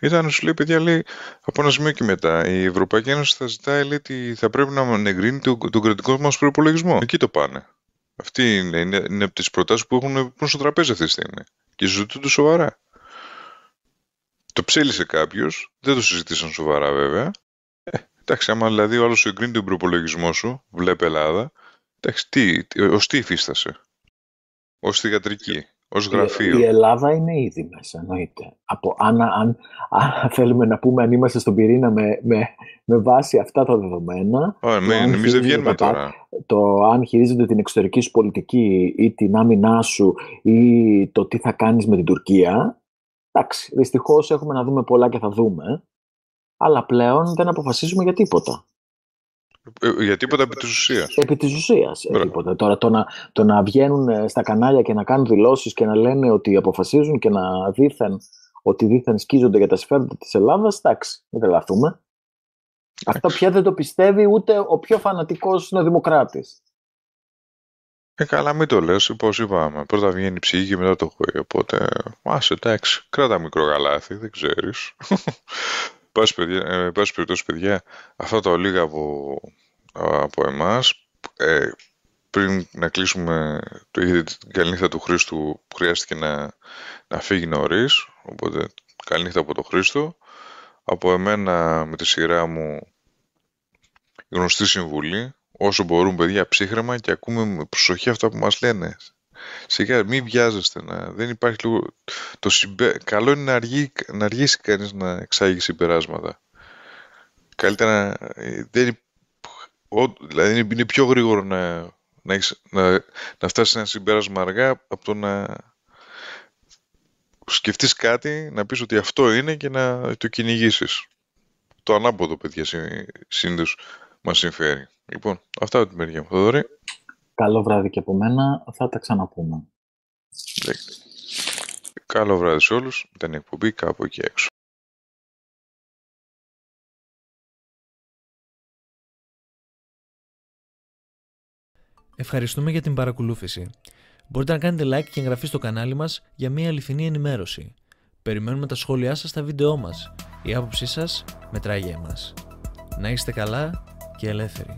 S1: ήταν να σου λέει παιδιά λέει από ένα σημείο και μετά η Ευρωπαϊκή Ένωση θα ζητάει λέει ότι θα πρέπει να εγκρίνει τον, τον κρατικό μας προπολογισμό. Εκεί το πάνε. Αυτή είναι, είναι, είναι από τις προτάσεις που έχουν στο τραπέζι αυτή τη στιγμή και ζητούν το σοβαρά. Το ψέλισε κάποιος, δεν το συζητήσαν σοβαρά βέβαια. Ε, εντάξει, άμα δηλαδή ο άλλος σου εγκρίνει τον προπολογισμό σου, βλέπει Ελλάδα, Εντάξει, τι, ως τι υφίστασε. Ως θηγατρική, ως γραφείο.
S3: Η, Ελλάδα είναι ήδη μέσα, εννοείται. Από, αν, αν, αν, θέλουμε να πούμε αν είμαστε στον πυρήνα με, με, με βάση αυτά τα δεδομένα.
S1: Ωραία, εμείς δεν βγαίνουμε τώρα.
S3: Το αν χειρίζονται την εξωτερική σου πολιτική ή την άμυνά σου ή το τι θα κάνεις με την Τουρκία. Εντάξει, δυστυχώς έχουμε να δούμε πολλά και θα δούμε. Αλλά πλέον δεν αποφασίζουμε για τίποτα.
S1: Ε, για τίποτα επί της ουσίας.
S3: Επί της ουσίας. Ε, Τώρα το να, το να βγαίνουν ε, στα κανάλια και να κάνουν δηλώσεις και να λένε ότι αποφασίζουν και να δήθεν ότι δήθεν σκίζονται για τα συμφέροντα της Ελλάδας, εντάξει, μην τρελαθούμε. Αυτό πια δεν το πιστεύει ούτε ο πιο φανατικός δημοκράτης.
S1: Ε, καλά, μην το λες, πώς είπαμε. Πρώτα βγαίνει η ψυχή και μετά το χωρί. Οπότε, άσε, εντάξει, κράτα μικρό γαλάθι, δεν ξέρεις. Πάση, παιδιά, ε, πάση περιπτώσει, παιδιά, αυτά τα λίγα από, από εμάς. Ε, πριν να κλείσουμε το ίδιο την καληνύχτα του Χρήστου που χρειάστηκε να, να φύγει νωρίς. Οπότε καληνύχτα από τον Χρήστο. Από εμένα με τη σειρά μου γνωστή συμβουλή. Όσο μπορούν παιδιά ψύχρεμα και ακούμε με προσοχή αυτά που μας λένε. Σιγά, μην βιάζεστε. Να, δεν υπάρχει λόγο. Το συμπε... Καλό είναι να, αργεί, να αργήσει κανείς να εξάγει συμπεράσματα. Καλύτερα να... Δεν... Ο, δηλαδή είναι πιο γρήγορο να, να, να, να φτάσεις σε ένα συμπέρασμα αργά από το να σκεφτείς κάτι, να πεις ότι αυτό είναι και να το κυνηγήσεις. Το ανάποδο, παιδιά, συνήθως μας συμφέρει. Λοιπόν, αυτά από τη μεριά μου. Θοδωρή.
S3: Καλό βράδυ και από μένα. Θα τα ξαναπούμε.
S1: Καλό βράδυ σε όλους. Ήταν η εκπομπή κάπου εκεί έξω.
S2: Ευχαριστούμε για την παρακολούθηση. Μπορείτε να κάνετε like και εγγραφή στο κανάλι μας για μια αληθινή ενημέρωση. Περιμένουμε τα σχόλιά σας στα βίντεό μας. Η άποψή σας μετράει για εμάς. Να είστε καλά και ελεύθεροι.